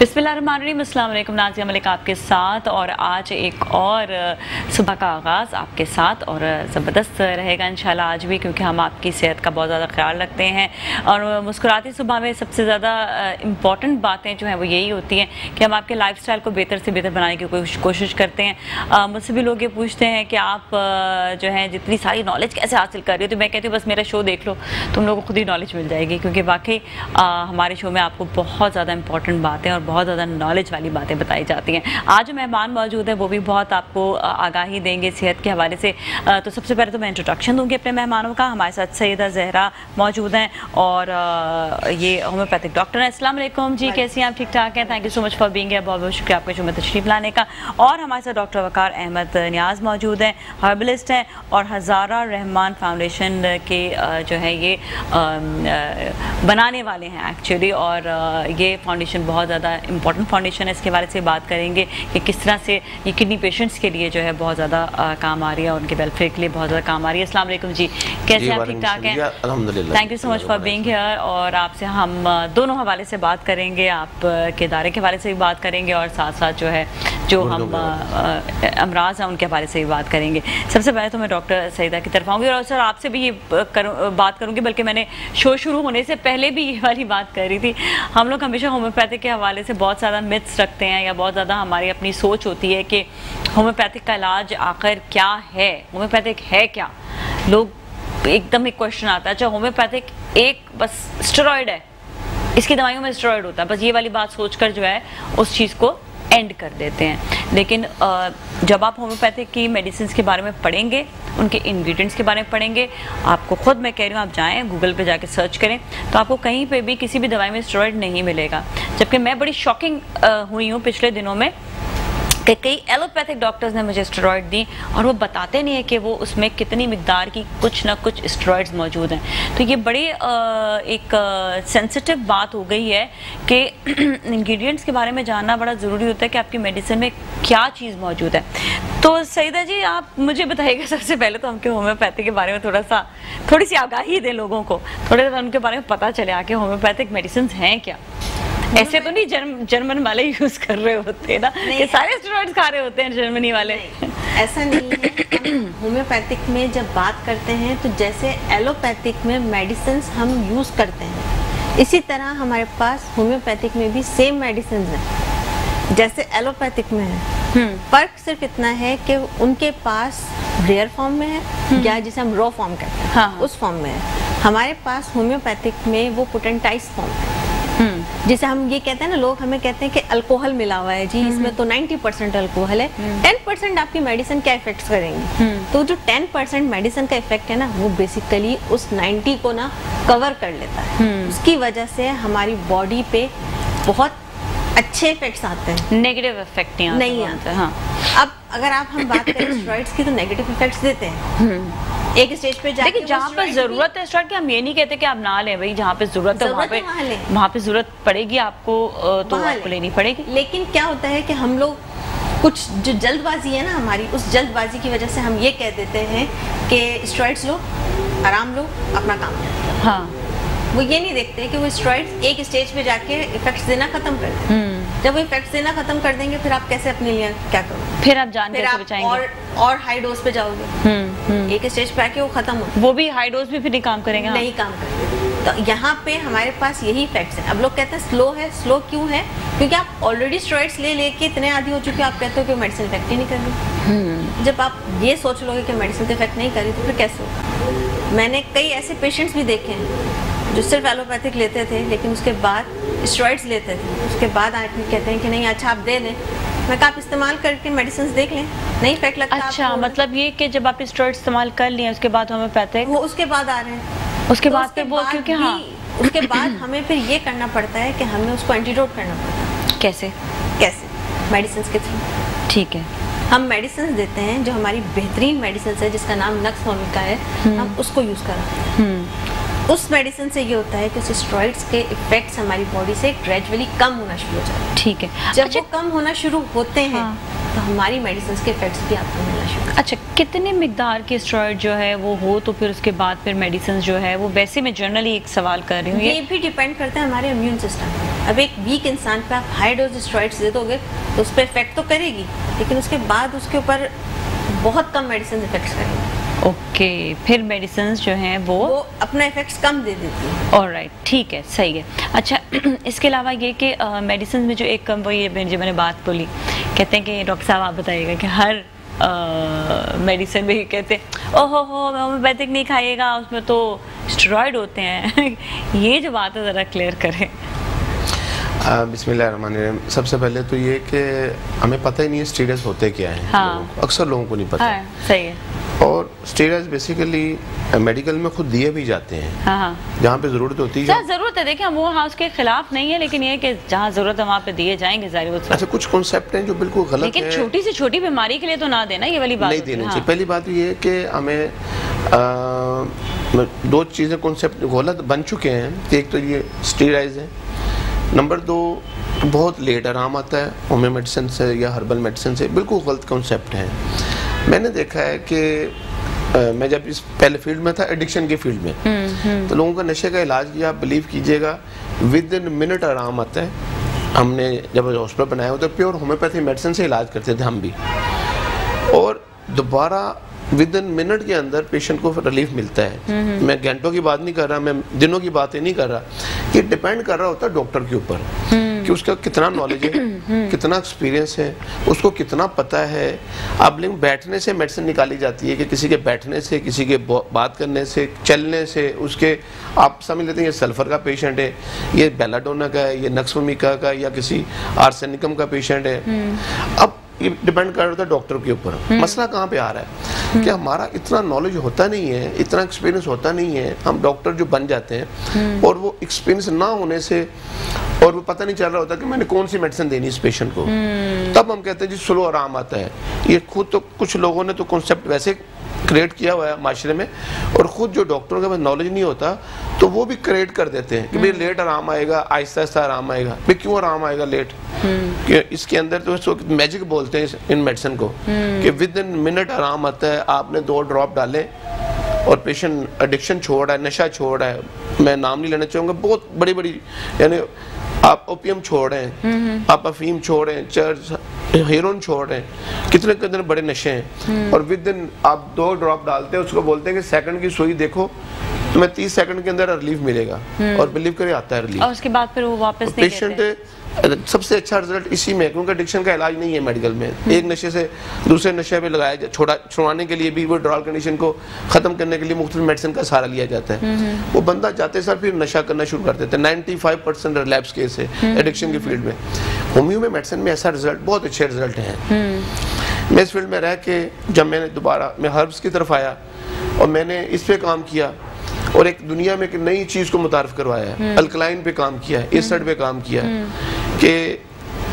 बिस्मिल्लाम नाजिया मलिक आपके साथ और आज एक और सुबह का आगाज़ आपके साथ और ज़बरदस्त रहेगा इन आज भी क्योंकि हम आपकी सेहत का बहुत ज़्यादा ख्याल रखते हैं। और मुस्कुराती सुबह में सबसे ज़्यादा इंपॉर्टेंट बातें जो हैं वो यही होती हैं कि हम आपके लाइफ को बेहतर से बेहतर बनाने की कोशिश करते हैं। मुझसे भी लोग ये पूछते हैं कि आप जो है जितनी सारी नॉलेज कैसे हासिल कर रही हो? तो मैं कहती हूँ, बस मेरा शो देख लो, तुम लोग को खुद ही नॉलेज मिल जाएगी। क्योंकि वाकई हमारे शो में आपको बहुत ज़्यादा इंपॉर्टेंट बातें और बहुत ज़्यादा नॉलेज वाली बातें बताई जाती हैं। आज जो मेहमान मौजूद हैं वो भी बहुत आपको आगाही देंगे सेहत के हवाले से। तो सबसे पहले तो मैं इंट्रोडक्शन दूँगी अपने मेहमानों का। हमारे साथ सैदा जहरा मौजूद हैं और ये होम्योपैथिक डॉक्टर हैं। असलम जी कैसी हैं आप? ठीक ठाक हैं? Thank you so much for being बहुत बहुत शुक्रिया आपके शो में तशरीफ़ लाने का। और हमारे साथ डॉक्टर वकार अहमद न्याज मौजूद हैं हर्बलिस्ट हैं और हज़ारा रहमान फाउंडेशन के जो है ये बनाने वाले हैं एक्चुअली और ये फाउंडेशन बहुत ज़्यादा इंपॉर्टेंट फाउंडेशन है इसके बारे से बात करेंगे कि किस तरह से ये किडनी पेशेंट्स के लिए जो है बहुत ज़्यादा काम आ रही है उनके वेलफेयर के लिए बहुत ज़्यादा काम आ रही है। असल जी। कैसे जी, आप ठीक ठाक हैं? Thank you so much for being here और आपसे हम दोनों हवाले से बात करेंगे। आप के दायरे के हवाले से भी बात करेंगे और साथ साथ जो है जो हम अमराज हैं उनके हवाले से भी बात करेंगे। सबसे पहले तो मैं डॉक्टर सईदा की तरफ़ आऊँगी और सर आपसे भी ये कर, बात करूँगी बल्कि मैंने शो शुरू होने से पहले भी ये वाली बात कर रही थी। हम लोग हमेशा होम्योपैथी के हवाले से बहुत ज़्यादा मिथ्स रखते हैं या बहुत ज़्यादा हमारी अपनी सोच होती है कि होम्योपैथिक का इलाज आखिर क्या है? होम्योपैथिक है क्या? लोग एकदम एक क्वेश्चन आता है अच्छा होम्योपैथिक एक बस स्टेरॉयड है। इसकी दवाइयों में स्टेरॉयड होता है। बस ये वाली बात सोचकर जो है, उस चीज़ को एंड कर देते हैं। लेकिन जब आप होम्योपैथिक की मेडिसिन के बारे में पढ़ेंगे, उनके इंग्रेडिएंट्स के बारे में पढ़ेंगे, आपको खुद मैं कह रही हूँ, आप जाएँ गूगल पे जाके सर्च करें तो आपको कहीं पे भी किसी भी दवाई में स्टेरॉयड नहीं मिलेगा। जबकि मैं बड़ी शॉकिंग हुई हूँ पिछले दिनों में कि कई एलोपैथिक डॉक्टर्स ने मुझे स्टेरॉयड दी और वो बताते नहीं है कि वो उसमें कितनी मकदार की कुछ ना कुछ स्टेरॉयड्स मौजूद हैं। तो ये बड़ी एक सेंसिटिव बात हो गई है कि इंग्रेडिएंट्स के बारे में जानना बड़ा ज़रूरी होता है कि आपकी मेडिसिन में क्या चीज़ मौजूद है। तो सईदा जी, आप मुझे बताइएगा सबसे पहले तो हमके होम्योपैथी के बारे में थोड़ा सा थोड़ी सी आगाही दें लोगों को। थोड़े उनके बारे में पता चले आके होम्योपैथिक मेडिसिन हैं क्या? ऐसे तो नहीं जर्म, जर्मन वाले यूज़ कर रहे होते ना कि सारे स्टूडेंट्स खा रहे होते हैं जर्मनी वाले ऐसा नहीं है होम्योपैथिक में जब बात करते हैं तो जैसे एलोपैथिक में मेडिसिन हम यूज़ करते हैं इसी तरह हमारे पास होम्योपैथिक में भी सेम मेडिसिन है जैसे एलोपैथिक में है हम्म। फ़र्क सिर्फ़ इतना है कि उनके पास रेयर फॉर्म में है हम्म। या जिसे हम रो फॉर्म कहते हैं हाँ। उस फॉर्म में है हमारे पास होम्योपैथिक में वो पोटेंटाइज फॉर्म है। जैसे हम ये कहते हैं ना लोग हमें कहते हैं कि अल्कोहल मिला हुआ है। जी इसमें तो 90 परसेंट अल्कोहल है। 10 हम्म। परसेंट आपकी मेडिसिन क्या इफ़ेक्ट करेंगे? हम्म। तो जो 10 परसेंट मेडिसिन का इफ़ेक्ट है ना वो बेसिकली उस 90 को ना कवर कर लेता है। उसकी वजह से हमारी बॉडी पे बहुत अच्छे इफेक्ट्स आते हैं। नेगेटिव इफ़ेक्ट नहीं आते हाँ। अब अगर आप हम बात करें स्टेरॉइड्स की तो नेगेटिव इफेक्ट्स देते हैं। एक स्टेज पे जाके लेकिन जहाँ पे ज़रूरत है स्टार्ट हम ये नहीं कहते कि आप ना लें भाई जहाँ पे ज़रूरत है वहाँ पे वहाँ पे ज़रूरत पड़ेगी आपको तो आपको लेनी पड़ेगी। लेकिन क्या होता है कि हम लोग कुछ जो जल्दबाजी है ना हमारी उस जल्दबाजी की वजह से हम ये कह देते हैं कि स्ट्रॉइड्स लो आराम लो अपना काम हाँ। वो ये नहीं देखते कि वो स्ट्रॉइड्स एक स्टेज पे जाके इफेक्ट्स देना खत्म कर देते जब वो इफ़ेक्ट देना खत्म कर देंगे फिर आप कैसे अपने लिए क्या करोगे? फिर आप जान फिर आप बचाएँगे? और और हाई डोज पे जाओगे। हम्म, हम्म। एक स्टेज पे आके वो खत्म हो वो भी हाई डोज भी फिर नहीं काम करेंगे। नहीं काम करेंगे। तो यहाँ पे हमारे पास यही इफेक्ट्स हैं। अब लोग कहते हैं स्लो है स्लो क्यों है? क्योंकि आप ऑलरेडी स्ट्रॉइड्स ले लेके इतने आदि हो चुके हो आप कहते हो कि मेडिसिन इफ़ेक्ट ही नहीं कर रही। जब आप ये सोच लोगे कि मेडिसिन इफ़ेक्ट नहीं कर रही तो फिर कैसे होगा? मैंने कई ऐसे पेशेंट्स भी देखे हैं जो सिर्फ़ एलोपैथिक लेते थे लेकिन उसके बाद स्ट्रॉइड्स लेते थे। उसके बाद आके कहते हैं कि नहीं अच्छा आप दे दें। मैं कहा आप इस्तेमाल करके मेडिसिन देख लें। नहीं इफ़ेक्ट लगता अच्छा मतलब ये कि जब आप स्ट्रॉइड इस्तेमाल कर लिए उसके बाद होम्योपैथिक वो उसके बाद आ रहे हैं। उसके तो बाद फिर वो क्योंकि हाँ। उसके बाद हमें फिर ये करना पड़ता है कि हमें उसको एंटीडोट करना पड़ता है। कैसे? कैसे? मेडिसिन के थ्रू। ठीक है। हम मेडिसिन देते हैं जो हमारी बेहतरीन मेडिसिन है जिसका नाम नक्स होमिका है। हम्म। हम उसको यूज़ कराते हैं। उस मेडिसिन से ये होता है कि स्टेरॉइड्स के इफेक्ट्स हमारी बॉडी से ग्रेजुअली कम होना शुरू हो जाते हैं। ठीक है। जब अच्छा, वो कम होना शुरू होते हैं हाँ। तो हमारी मेडिसिन के इफेक्ट्स भी आपको मिलना शुरू अच्छा कितने मिकदार के स्टेरॉइड जो है वो हो तो फिर उसके बाद फिर मेडिसिन जो है वो वैसे मैं जनरली एक सवाल कर रही हूँ ये भी डिपेंड करता है हमारे इम्यून सिस्टम पर अब एक वीक इंसान पर आप हाई डोज स्टेरॉइड्स दे दोगे तो उस पर इफ़ेक्ट तो करेगी लेकिन उसके बाद उसके ऊपर बहुत कम मेडिसिन इफ़ेक्ट करेंगे। ओके फिर मेडिसिन जो हैं वो? वो अपना इफेक्ट्स कम दे देती है। और राइट ठीक है सही है। अच्छा इसके अलावा ये कि मेडिसिन में जो एक कम वो ये जो मैंने बात बोली कहते हैं कि डॉक्टर साहब आप बताइएगा कि हर मेडिसिन में कहते हैं ओहो हो होम्योपैथिक नहीं खाइएगा उसमें तो स्टेरॉयड होते हैं। ये जो बात है ज़रा क्लियर करें। बिस्मिल्लाह सबसे पहले तो ये कि हमें पता ही नहीं है स्टीरस होते क्या हैं हाँ। अक्सर लोगों को नहीं पता। हाँ, सही है। और स्टेरॉइड बेसिकली मेडिकल में खुद दिए भी जाते हैं। हाँ, हाँ। जहाँ पे ज़रूरत होती है ज़रूरत है। देखिए हम वो हाँ उसके खिलाफ नहीं है लेकिन ये कि जहाँ ज़रूरत है वहाँ पे दिए जाएँगे अच्छा कुछ कॉन्सेप्ट हैं जो बिल्कुल गलत लेकिन छोटी से छोटी बीमारी के लिए तो ना देना ये वाली बात नहीं देना चाहिए। पहली बात ये है कि हमें दो चीज़ें कॉन्सेप्ट गलत बन चुके हैं। एक तो ये स्टीराइज है। नंबर दो बहुत लेट आराम आता है होम्यो मेडिसिन से या हर्बल मेडिसिन से बिल्कुल गलत कॉन्सेप्ट है। मैंने देखा है कि मैं जब इस पहले फ़ील्ड में था एडिक्शन के फ़ील्ड में हम्म, हम्म। तो लोगों का नशे का इलाज किया बिलीव कीजिएगा विद इन मिनट आराम आता है। हमने जब हॉस्पिटल बनाया तो प्योर होम्योपैथी मेडिसिन से इलाज करते थे हम भी। और दोबारा विद इन मिनट के अंदर पेशेंट को रिलीफ मिलता है। मैं घंटों की बात नहीं कर रहा, मैं दिनों की बातें नहीं कर रहा। ये डिपेंड कर रहा होता है डॉक्टर के ऊपर कि उसका कितना नॉलेज है, कितना एक्सपीरियंस है, उसको कितना पता है। अब लेकिन बैठने से मेडिसिन निकाली जाती है कि किसी के बैठने से, किसी के बात करने से, चलने से, उसके, आप समझ लेते हैं ये सल्फ़र का पेशेंट है, ये बेलाडोना का है, ये नक्समिका का या किसी आर्सेनिकम का पेशेंट है। अब ये डिपेंड कर रहा है डॉक्टर के ऊपर हम्म। मसला कहाँ पे आ रहा है कि हमारा इतना नॉलेज होता नहीं है इतना एक्सपीरियंस होता नहीं है हम डॉक्टर जो बन जाते हैं हम्म। और वो एक्सपीरियंस ना होने से और वो पता नहीं चल रहा होता कि मैंने कौन सी मेडिसिन देनी इस पेशेंट को हम्म। तब हम कहते हैं जी स्लो आराम आता है ये खुद तो कुछ लोगों ने तो कॉन्सेप्ट वैसे क्रिएट किया हुआ है माशरे में और ख़ुद जो डॉक्टरों के पास नॉलेज नहीं होता तो वो भी क्रिएट कर देते हैं कि भाई लेट आराम आएगा आहिस्ता आहिस्ता आराम आएगा। भाई क्यों आराम आएगा लेट कि इसके अंदर तो इसको मैजिक बोलते हैं इन मेडिसिन को। कि विद इन मिनट आराम आता है आपने दो ड्रॉप डाले और पेशेंट एडिक्शन छोड़ रहा है नशा छोड़ रहा है। मैं नाम नहीं लेना चाहूँगा बहुत बड़ी बड़ी यानी आप ओपियम छोड़ रहे हैं आप अफीम छोड़ रहे हैं चर्च हीरोइन छोड़ रहे हैं। कितने कितने बड़े नशे हैं। और विद इन आप दो ड्रॉप डालते हैं उसको बोलते हैं कि सेकंड की सुई देखो तुम्हें तीस सेकंड के अंदर रिलीफ मिलेगा। और बिलीव करे आता है रिलीफ और उसके बाद फिर वो वापस पेशेंट सबसे अच्छा रिज़ल्ट इसी में क्योंकि एडिक्शन का इलाज नहीं है मेडिकल में। हम्म। एक नशे से दूसरे नशे पे लगाया छोड़ा छुड़वाने के लिए भी वो ड्रॉल कंडीशन को खत्म करने के लिए मुख्तलिफ़ मेडिसिन का सहारा लिया जाता है। हम्म, हम्म। वो बंदा जाते सर फिर नशा करना शुरू कर देते हैं। Ninety five percent relapse case है एडिक्शन की फ़ील्ड में। होम्यो में मेडिसिन में ऐसा रिज़ल्ट बहुत अच्छे रिज़ल्ट हैं। मैं इस फ़ील्ड में रह के जब मैंने दोबारा मैं हर्ब्स की तरफ़ आया और मैंने इस पे काम किया और एक दुनिया में एक नई चीज़ को मुतारफ करवाया है। अल्कलाइन पे काम किया है एसड पे काम किया है। कि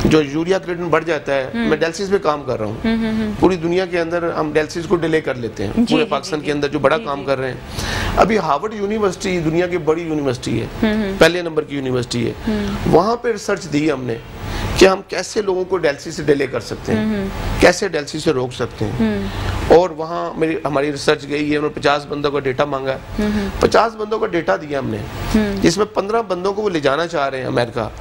जो यूरिया क्रेडिट बढ़ जाता है हम्म। मैं डेल्सिस पे काम कर रहा हूँ। हम्म, हम्म, पूरी दुनिया के अंदर हम डेल्सिस को डिले कर लेते हैं। पूरे पाकिस्तान के अंदर जो बड़ा काम कर रहे हैं। अभी हार्वर्ड यूनिवर्सिटी दुनिया की बड़ी यूनिवर्सिटी है। पहले नंबर की यूनिवर्सिटी है। वहाँ पे रिसर्च दी हमने कि हम कैसे लोगों को डेल्सी से डिले कर सकते हैं। कैसे डेल्सी से रोक सकते हैं। और वहाँ मेरी हमारी रिसर्च गई है उन्होंने पचास बंदों का डेटा मांगा। पचास बंदों का डेटा दिया हमने। जिसमें पंद्रह बंदों को वो ले जाना चाह रहे हैं अमेरिका।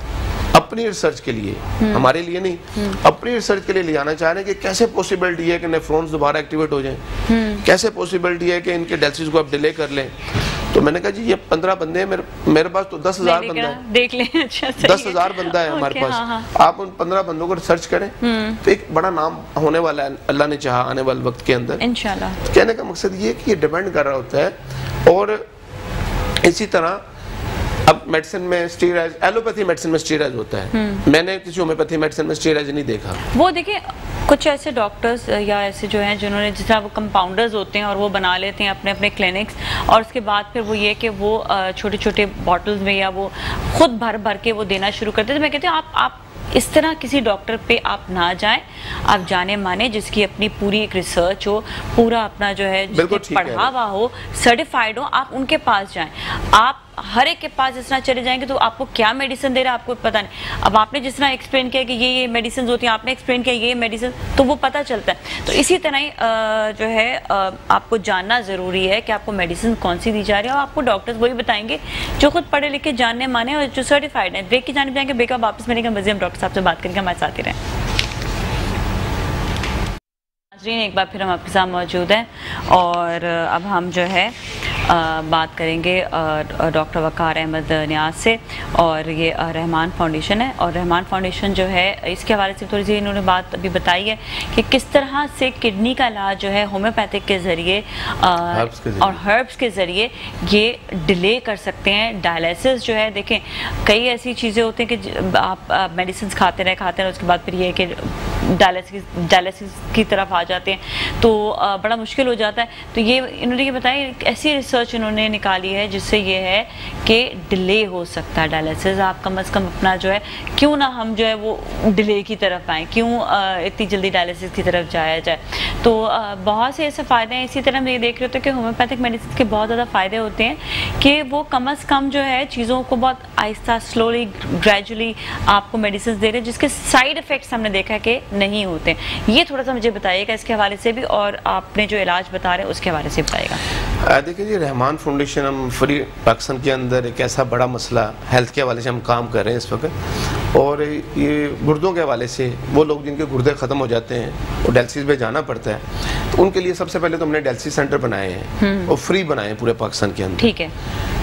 अपनी रिसर्च के लिए हम्म। हमारे लिए नहीं हम्म। अपनी रिसर्च के लिए ले जाना चाह रहे हैं कि कैसे पॉसिबिलिटी है कि नेफ्रॉन्स दोबारा एक्टिवेट हो जाएँ हम्म। कैसे पॉसिबिलिटी है कि इनके डेल्सिस को आप डिले कर लें तो मैंने कहा जी ये पंद्रह बंदे हैं मेरे मेरे पास तो दस हज़ार बंदा है देख लें अच्छा दस हज़ार बंदा है हमारे पास हाँ, हाँ। आप उन पंद्रह बंदों को रिसर्च करें तो एक बड़ा नाम होने वाला है अल्लाह ने चाहा आने वाले वक्त के अंदर इंशाल्लाह कहने का मकसद ये कि ये डिपेंड कर रहा होता है और इसी तरह अब मेडिसिन में स्टीराइज एलोपैथी मेडिसिन में स्टीराइज होता है। हम्म। मैंने किसी होम्योपैथी मेडिसिन में स्टीराइज नहीं देखा। वो देखिए कुछ ऐसे डॉक्टर्स या ऐसे जो हैं जिन्होंने जिस तरह वो कंपाउंडर्स होते हैं और वो बना लेते हैं अपने अपने क्लिनिक्स और उसके बाद फिर वो ये कि वो छोटे छोटे बॉटल्स में या वो खुद भर भर के वो देना शुरू करते तो मैं कहती हूँ आप आप इस तरह किसी डॉक्टर पे आप ना जाएँ आप जाने माने जिसकी अपनी पूरी एक रिसर्च हो पूरा अपना जो है पढ़ा हुआ हो। सर्टिफाइड हो आप उनके पास जाएँ। आप हर एक के पास जिस तरह चले जाएँगे तो आपको क्या मेडिसिन दे रहा है आपको पता नहीं। अब आपने जिस तरह एक्सप्लेन किया कि ये ये मेडिसिन होती हैं, आपने एक्सप्लेन किया ये मेडिसिन तो वो पता चलता है। तो इसी तरह ही जो है आपको जानना ज़रूरी है कि आपको मेडिसिन कौन सी दी जा रही है। और आपको डॉक्टर्स वही बताएँगे, जो खुद पढ़े लिखे, जानने माने और जो सर्टिफाइड हैं। ब्रेक की जाने जाएँगे ब्रेक वापस मिलेंगे। मजीद हम डॉक्टर साहब से बात करके हमारे साथ ही रहें। नाजरीन, एक बार फिर हम आपके साथ मौजूद हैं। और अब हम जो है बात करेंगे डॉक्टर वकार अहमद न्याज से और ये रहमान फाउंडेशन है। और रहमान फाउंडेशन जो है इसके हवाले से थोड़ी सी इन्होंने बात अभी बताई है कि किस तरह से किडनी का इलाज जो है होम्योपैथिक के ज़रिए। और हर्ब्स के ज़रिए ये डिले कर सकते हैं। डायलिसिस जो है देखें कई ऐसी चीज़ें होती हैं कि आप मेडिसिन खाते रहे खाते रहे उसके बाद फिर ये कि डायलिसिस डायलिसिस की तरफ़ आ जाते हैं। तो बड़ा मुश्किल हो जाता है। तो ये इन्होंने ये बताया ऐसी रिसर्च इन्होंने निकाली है जिससे ये है कि डिले हो सकता है डायलिसिस आप कम अज़ कम अपना जो है क्यों ना हम जो है वो डिले की तरफ़ आएँ? क्यों इतनी जल्दी डायलिसिस की तरफ़ जाया जाए? तो बहुत से ऐसे फ़ायदे हैं। इसी तरह हम ये देख रहे होते हैं कि होम्योपैथिक मेडिसिन के बहुत ज़्यादा फ़ायदे होते हैं कि वो कम अज़ कम जो है चीज़ों को बहुत आहिस्ता स्लोली ग्रेजुअली आपको मेडिसिन दे रहे हैं जिसके साइड इफ़ेक्ट्स हमने देखा है कि नहीं होते ये थोड़ा सा मुझे बताइएगा इसके हवाले से भी और आपने जो इलाज बता रहे हैं उसके हवाले से बताइएगा। आ, देखिए जी रहमान फाउंडेशन हम फ्री पाकिस्तान के अंदर एक ऐसा बड़ा मसला हेल्थ के हवाले से हम काम कर रहे हैं इस वक्त। और ये गुर्दों के हवाले से वो लोग जिनके गुर्दे ख़त्म हो जाते हैं और डेल्सिस में जाना पड़ता है। तो उनके लिए सबसे पहले तो हमने डेल्सिस सेंटर बनाए हैं। और फ्री बनाए हैं पूरे पाकिस्तान के अंदर। ठीक है।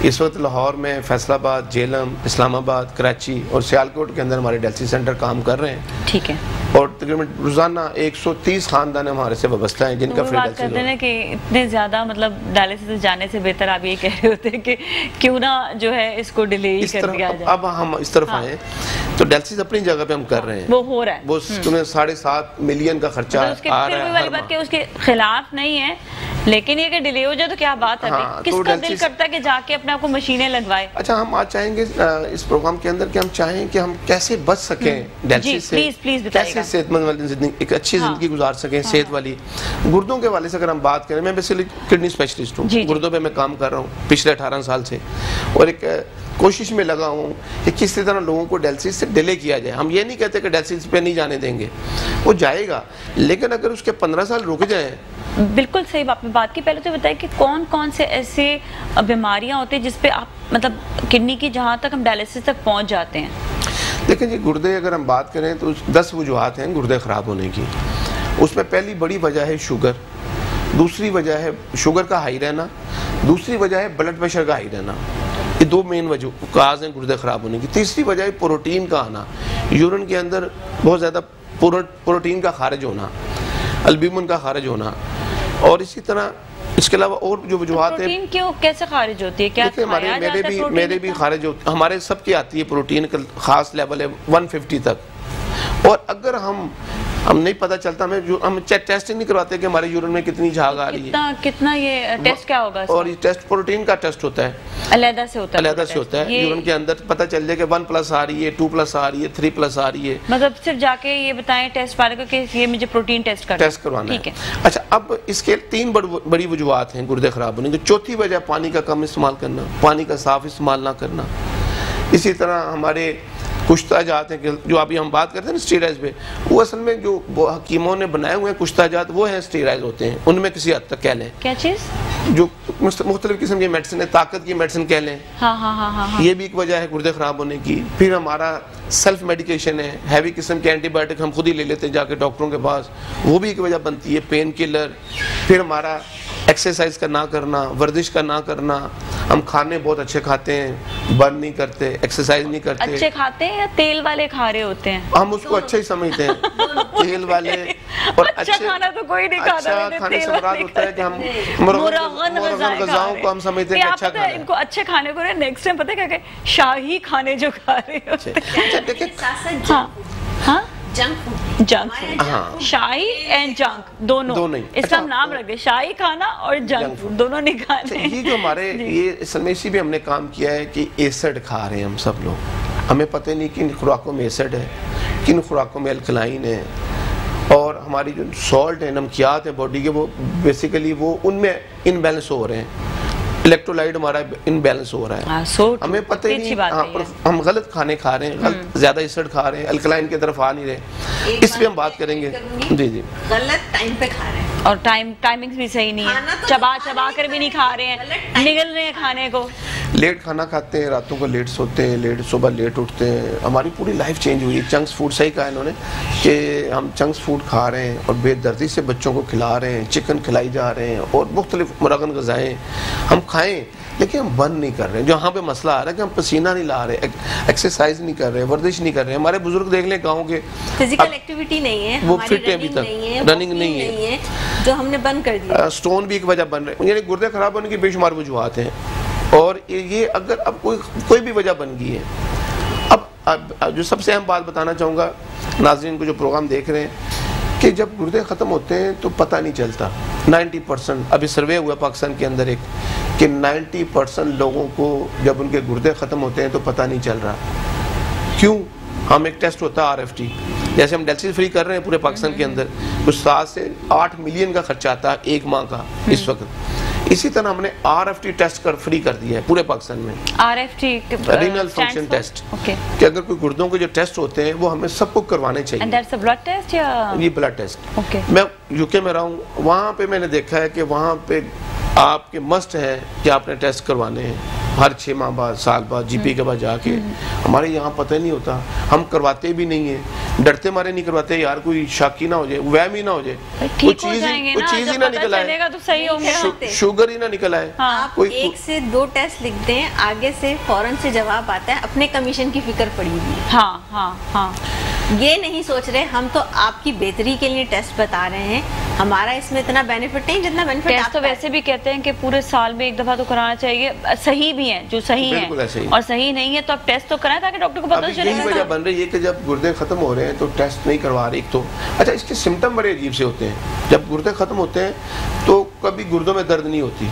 इस वक्त लाहौर में फैसलाबाद जेलम इस्लामाबाद कराची और सियालकोट के अंदर हमारे डेल्सी सेंटर काम कर रहे हैं। ठीक है। और तकरीबन रोज़ाना 130 खानदान हमारे से वाबस्ता हैं जिनका फ्री बात करते हैं कि इतने ज़्यादा मतलब डायलिसिस जाने से बेहतर आप ये कह रहे होते हैं कि क्यों ना जो है इसको डिले इस कर दिया जाए। अब हम इस तरफ़ हाँ। आए तो डेल्सिस अपनी जगह पे हम कर रहे हैं। वो हो रहा है। वो तुम्हें साढ़े सात मिलियन का खर्चा मतलब आ रहा है बात कि। उसके खिलाफ नहीं है लेकिन ये कि डिले हो जाए तो क्या बात है हाँ, भाई? तो दिल डायलिसिस- करता है कि जाके अपने आप को मशीनें लगवाए? अच्छा हम आज चाहेंगे इस प्रोग्राम के अंदर कि हम चाहें कि हम कैसे बच सकें डेल्सिस से प्लीज़, प्लीज़ कैसे सेहतमंद वाली ज़िंदगी एक अच्छी हाँ। ज़िंदगी गुजार सकें सेहत वाली। गुर्दों के वाले से अगर हम बात करें मैं बेसिकली किडनी स्पेशलिस्ट हूँ। गुर्दों पे मैं काम कर रहा हूँ पिछले अठारह साल से। और एक कोशिश में लगा हूँ कि किस तरह लोगों को डेल्सिस से डिले किया जाए। हम ये नहीं कहते कि डेल्सिस पे नहीं जाने देंगे। वो जाएगा लेकिन अगर उसके पंद्रह साल रुक जाए। बिल्कुल सही आपने बात की। पहले तो बताइए कि कौन कौन से ऐसे बीमारियाँ होती हैं जिसपे आप मतलब किडनी की जहाँ तक हम डायलिसिस तक पहुँच जाते हैं? देखिए जी गुर्दे अगर हम बात करें तो दस वजूहत हैं गुर्दे ख़राब होने की। उसमें पहली बड़ी वजह है शुगर, दूसरी वजह है शुगर का हाई रहना, दूसरी वजह है ब्लड प्रेशर का हाई रहना। ये दो मेन वजह काज हैं गुर्दे ख़राब होने की। तीसरी वजह है प्रोटीन का आना यूरिन के अंदर बहुत ज़्यादा प्रोटीन का खारिज होना अल्ब्यूमिन का खारिज होना। और इसी तरह इसके अलावा और जो वजुहत है क्यों कैसे खारिज होती है? क्या हमारे मेरे भी मेरे भी खारिज होते हमारे सबकी आती है प्रोटीन का खास लेवल है 150 तक। और अगर हम हम नहीं पता चलता हमें जो हम टेस्टिंग नहीं करवाते कि हमारे यूरिन में कितनी झाग आ रही है। कितना कितना ये टेस्ट क्या होगा और ये टेस्ट प्रोटीन का टेस्ट होता है। अलहदा से होता है अलहदा से होता है। यूरिन के अंदर पता चल जाए कि वन प्लस आ रही है टू प्लस आ रही है थ्री प्लस आ रही है। मतलब सिर्फ़ जाके ये बताएँ टेस्ट वाले को कि ये मुझे प्रोटीन टेस्ट करना टेस्ट करवाना ठीक है। है अच्छा अब इसके तीन बड़ी वजूहत हैं गुर्दे खराब होने की। चौथी वजह पानी का कम इस्तेमाल करना पानी का साफ़ इस्तेमाल ना करना। इसी तरह हमारे कुश्ता जात हैं कि जो अभी हम बात करते हैं ना स्टीराइज पे वो असल में जो हकीमों ने बनाए हुए हैं कुश्ता जात वो हैं स्टीराइज होते हैं। उनमें किसी हद तक कह लें। क्या चीज़? जो मुख्तलिफ़ किस्म की मेडिसिन है ताकत की मेडिसिन कह लें। हाँ हाँ हाँ ये भी एक वजह है गुर्दे खराब होने की। फिर हमारा सेल्फ मेडिकेशन है हैवी किस्म के एंटीबायोटिक हम खुद ही ले लेते हैं जाके डॉक्टरों के पास। वो भी एक वजह बनती है पेन किलर फिर हमारा एक्सरसाइज का ना करना वर्जिश का ना करना। हम खाने बहुत अच्छे खाते हैं बर्न नहीं करते एक्सरसाइज नहीं करते। अच्छे खाते हैं या तेल वाले खा रहे होते हैं? हम उसको अच्छा ही समझते हैं। तेल वाले और अच्छा अच्छे खाना तो कोई नहीं खाता, अच्छा खाने से मुराद होता है कि हम मुरगन गजाओं को हम समझते हैं अच्छा खाना इनको अच्छे खाने को नेक्स्ट टाइम पता है क्या शाही खाने जो खा रहे होते हैं। अच्छा देखिए। साथ हाँ। हाँ? जंक फ़ूड जंक फ़ूड हाँ। शाही एंड जंक दोनों। दोनों ही। इसका अच्छा, नाम रख दे शाही खाना और जंक फ़ूड दोनों नहीं अच्छा, खाने ये जो हमारे ये इसी भी हमने काम किया है कि एसिड खा रहे हैं हम सब लोग। हमें पता नहीं किन खुराकों में एसिड है किन खुराकों में अल्कलाइन है। और हमारी जो सॉल्ट है नमकियात है बॉडी के वो बेसिकली वो उनमें इनबैलेंस हो रहे हैं। इलेक्ट्रोलाइट हमारा इनबैलेंस हो रहा है। आ, so हमें पता ही नहीं हाँ, पर हम्म। हम गलत खाने खा रहे हैं गलत ज़्यादा एसिड खा रहे हैं अल्कलाइन की तरफ़ आ नहीं रहे। इस पे हम बात करेंगे। जी जी। गलत टाइम पे खा रहे हैं। और टाइम टाइमिंग्स भी सही नहीं है। तो चबा चबा कर भी नहीं खा रहे हैं, हैं निगल रहे हैं। खाने को। लेट खाना खाते हैं रातों को लेट सोते हैं लेट सुबह लेट उठते हैं। हमारी पूरी लाइफ चेंज हुई। है चंक्स फ़ूड सही कहा इन्होंने कि हम चंक्स फ़ूड खा रहे हैं और बेदर्दी से बच्चों को खिला रहे हैं चिकन खिलाई जा रहे हैं और मुख्तलिफ़ मुरगन गज़ाएँ हम खाएँ लेकिन हम बंद नहीं कर रहे हैं। जहाँ पे मसला आ रहा है कि हम पसीना नहीं ला रहे एक्सरसाइज नहीं कर रहे हैं वर्जिश नहीं कर रहे। हैं हमारे बुज़ुर्ग देख लें गाँव के। फ़िज़िकल एक्टिविटी नहीं है वो फिट है अभी तक, walking नहीं है। जो हमने बंद कर दिया। स्टोन भी एक वजह बन रहे हैं। यानी गुर्दे खराब होने की बेशुमार वजूहत हैं। ये अगर अब कोई कोई भी वजह बन गई है। अब, अब, जो सबसे अहम बात बताना चाहूँगा नाजरीन को जो प्रोग्राम देख रहे हैं कि जब गुर्दे ख़त्म होते हैं तो पता नहीं चलता। 90 परसेंट अभी सर्वे हुआ पाकिस्तान के अंदर एक कि 90 परसेंट लोगों को जब उनके गुर्दे ख़त्म होते हैं तो पता नहीं चल रहा। क्यों? हम एक टेस्ट होता है आर जैसे हम डेल्सिस फ्री कर रहे हैं पूरे पाकिस्तान के अंदर कुछ सात से आठ मिलियन का खर्चा आता है एक माह का इस वक्त। इसी तरह हमने आर एफ़ टी टेस्ट कर फ्री कर दिया है पूरे पाकिस्तान में। R F T renal function test okay कि अगर कोई गुर्दों के जो टेस्ट होते हैं वो हमें सबको करवाने चाहिए। ब्लड टेस्ट या? ये ब्लड टेस्ट ओके मैं यूके में रहा हूँ वहाँ पे मैंने देखा है कि वहाँ पे आपके मस्ट है कि आपने टेस्ट करवाने हैं। हर छः माह बाद साल बाद जीपी के बाद जाके। हमारे यहाँ पता नहीं होता। हम करवाते भी नहीं है। डरते मारे नहीं करवाते यार कोई शाकी ना हो जाए वह ही ना हो जाए। कोई चीज़ ही कोई चीज़ ही ना निकल आए। तो सही होंगे शुगर ही ना निकल आए। हाँ। आप कोई एक से दो टेस्ट लिख दें आगे से फ़ौरन से जवाब आता है अपने कमीशन की फ़िक्र पड़ी हुई हाँ हाँ हाँ। ये नहीं सोच रहे हम तो आपकी बेहतरी के लिए टेस्ट बता रहे हैं। हमारा इसमें इतना बेनिफिट नहीं जितना बेनिफिट टेस्ट तो वैसे भी कहते हैं कि पूरे साल में एक दफ़ा तो कराना चाहिए। सही भी है जो सही है। ऐसे ही। और सही नहीं है तो आप टेस्ट तो कराए ताकि डॉक्टर को पता चले। वजह बन रही है कि जब गुर्दे खत्म हो रहे हैं तो टेस्ट नहीं करवा रहे एक तो। अच्छा इसके सिम्टम बड़े अजीब से होते हैं। जब गुर्दे खत्म होते हैं तो कभी गुर्दों में दर्द नहीं होती।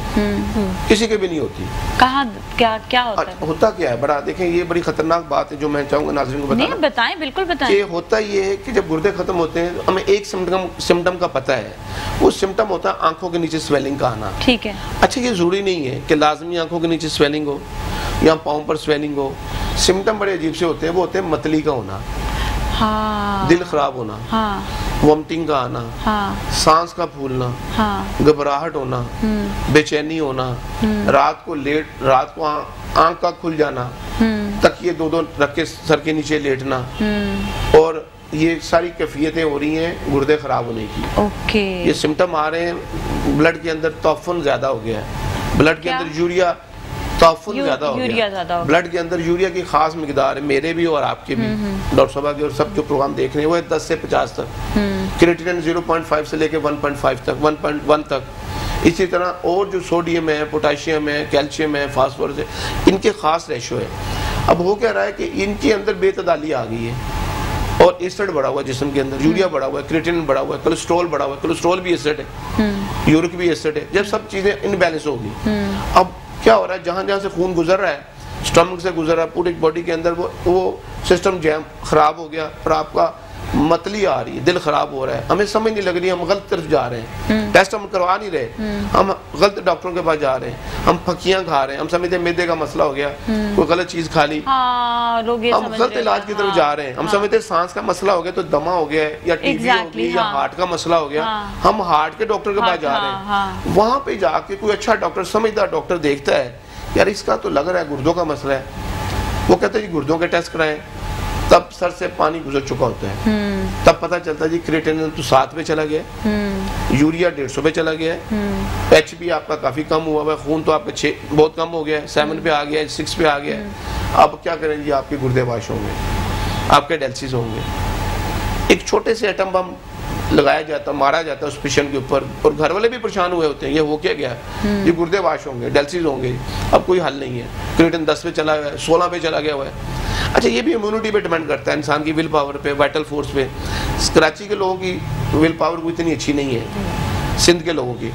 किसी के भी नहीं होती। कहाँ क्या क्या होता है? होता क्या है? बड़ा देखें ये बड़ी खतरनाक बात है जो मैं चाहूँगा नाजरीन को नहीं बताना बताएँ बिल्कुल बताएँ। होता ये है कि जब गुर्दे खत्म होते हैं हमें एक सिम्टम सिम्टम का पता है। वो सिम्टम होता है आँखों के नीचे स्वेलिंग का आना। ठीक है। अच्छा ये ज़रूरी नहीं है कि लाजमी आँखों के नीचे स्वेलिंग हो या पाँव पर स्वेलिंग हो। सिम्टम बड़े अजीब से होते हैं वो होते हैं मतली का होना। हाँ। दिल खराब होना। हाँ। वॉमिटिंग का आना। हाँ। सांस का फूलना। हाँ। घबराहट होना। बेचैनी होना। रात को लेट रात को आँख का खुल जाना। तकिए दो दो रख के सर के नीचे लेटना। और ये सारी कैफियतें हो रही हैं गुर्दे खराब होने की। ओके। ये सिम्टम आ रहे हैं ब्लड के अंदर तोफन ज़्यादा हो गया है। ब्लड के अंदर यूरिया तोफन ज़्यादा हो यूरिया गया ब्लड के अंदर यूरिया की खास मकदार है मेरे भी और आपके भी। डॉक्टर साहब के और सब जो प्रोग्राम देख रहे हैं वो है दस से पचास तक। क्रिएटिनिन 0.5 से लेके 1.5 तक 1.1 तक। इसी तरह और जो सोडियम है पोटाशियम है कैल्शियम है फास्फोरस है इनके खास रेशो है। अब हो क्या रहा है कि इनके अंदर बेतदाली आ गई है और एसिड बढ़ा हुआ है जिस्म के अंदर यूरिया बढ़ा हुआ है क्रिएटिनिन बढ़ा हुआ है कोलेस्ट्रॉल बढ़ा हुआ है कोलेस्ट्रॉल भी एसिड है यूरिक भी एसिड है। जब सब चीज़ें इनबैलेंस होगी अब क्या हो रहा है? जहाँ जहाँ से खून गुजर रहा है स्टमक से गुजर रहा है, पूरी बॉडी के अंदर वो वो सिस्टम जैम खराब हो गया और आपका मतली आ रही है दिल खराब हो रहा है। हमें समझ नहीं लग रही हम गलत तरफ़ जा रहे हैं। टेस्ट हम करवा नहीं रहे। हम गलत डॉक्टरों के पास जा रहे हैं। हम फकियाँ खा रहे हैं। हम समझते हैं मैदे का मसला हो गया। कोई गलत चीज़ खा ली। हाँ लोग हम गलत इलाज की तरफ़ जा रहे हैं। हम हाँ। समझते हैं सांस का मसला हो गया तो दमा हो गया या टीबी हो गई या हाँ। हार्ट का मसला हो गया। हम हार्ट के डॉक्टर के पास जा रहे हाँ, हैं। वहाँ पे जाके कोई अच्छा डॉक्टर समझदार डॉक्टर देखता है यार इसका तो लग रहा है गुर्दों का मसला है। वो कहते हैं जी गुर्दों के टेस्ट कराएँ। तब सर से पानी गुजर चुका होता है। हम्म, तब पता चलता है जी क्रिएटिनिन तो सात पे चला गया। हम्म, यूरिया डेढ़ सौ पे चला गया। है एच बी आपका काफ़ी कम हुआ हुआ है खून तो आपका छः बहुत कम हो गया। है सेवन पे आ गया है सिक्स पे आ गया। है अब क्या करें जी आपके गुर्दे वाश होंगे आपके डेल्सिस होंगे। एक छोटे से एटम बम लगाया जाता मारा जाता उस पेशेंट के ऊपर। और घर वाले भी परेशान हुए होते हैं ये हो क्या गया? ये गुर्दे वाश होंगे डेल्सिस होंगे अब कोई हल नहीं है। क्रिएटिन दस पे चला हुआ है सोलह पे चला गया हुआ है। अच्छा ये भी इम्यूनिटी पे डिपेंड करता है इंसान की विल पावर पे वाइटल फोर्स पे। कराची के लोगों की विल पावर को इतनी अच्छी नहीं है। सिंध के लोगों की,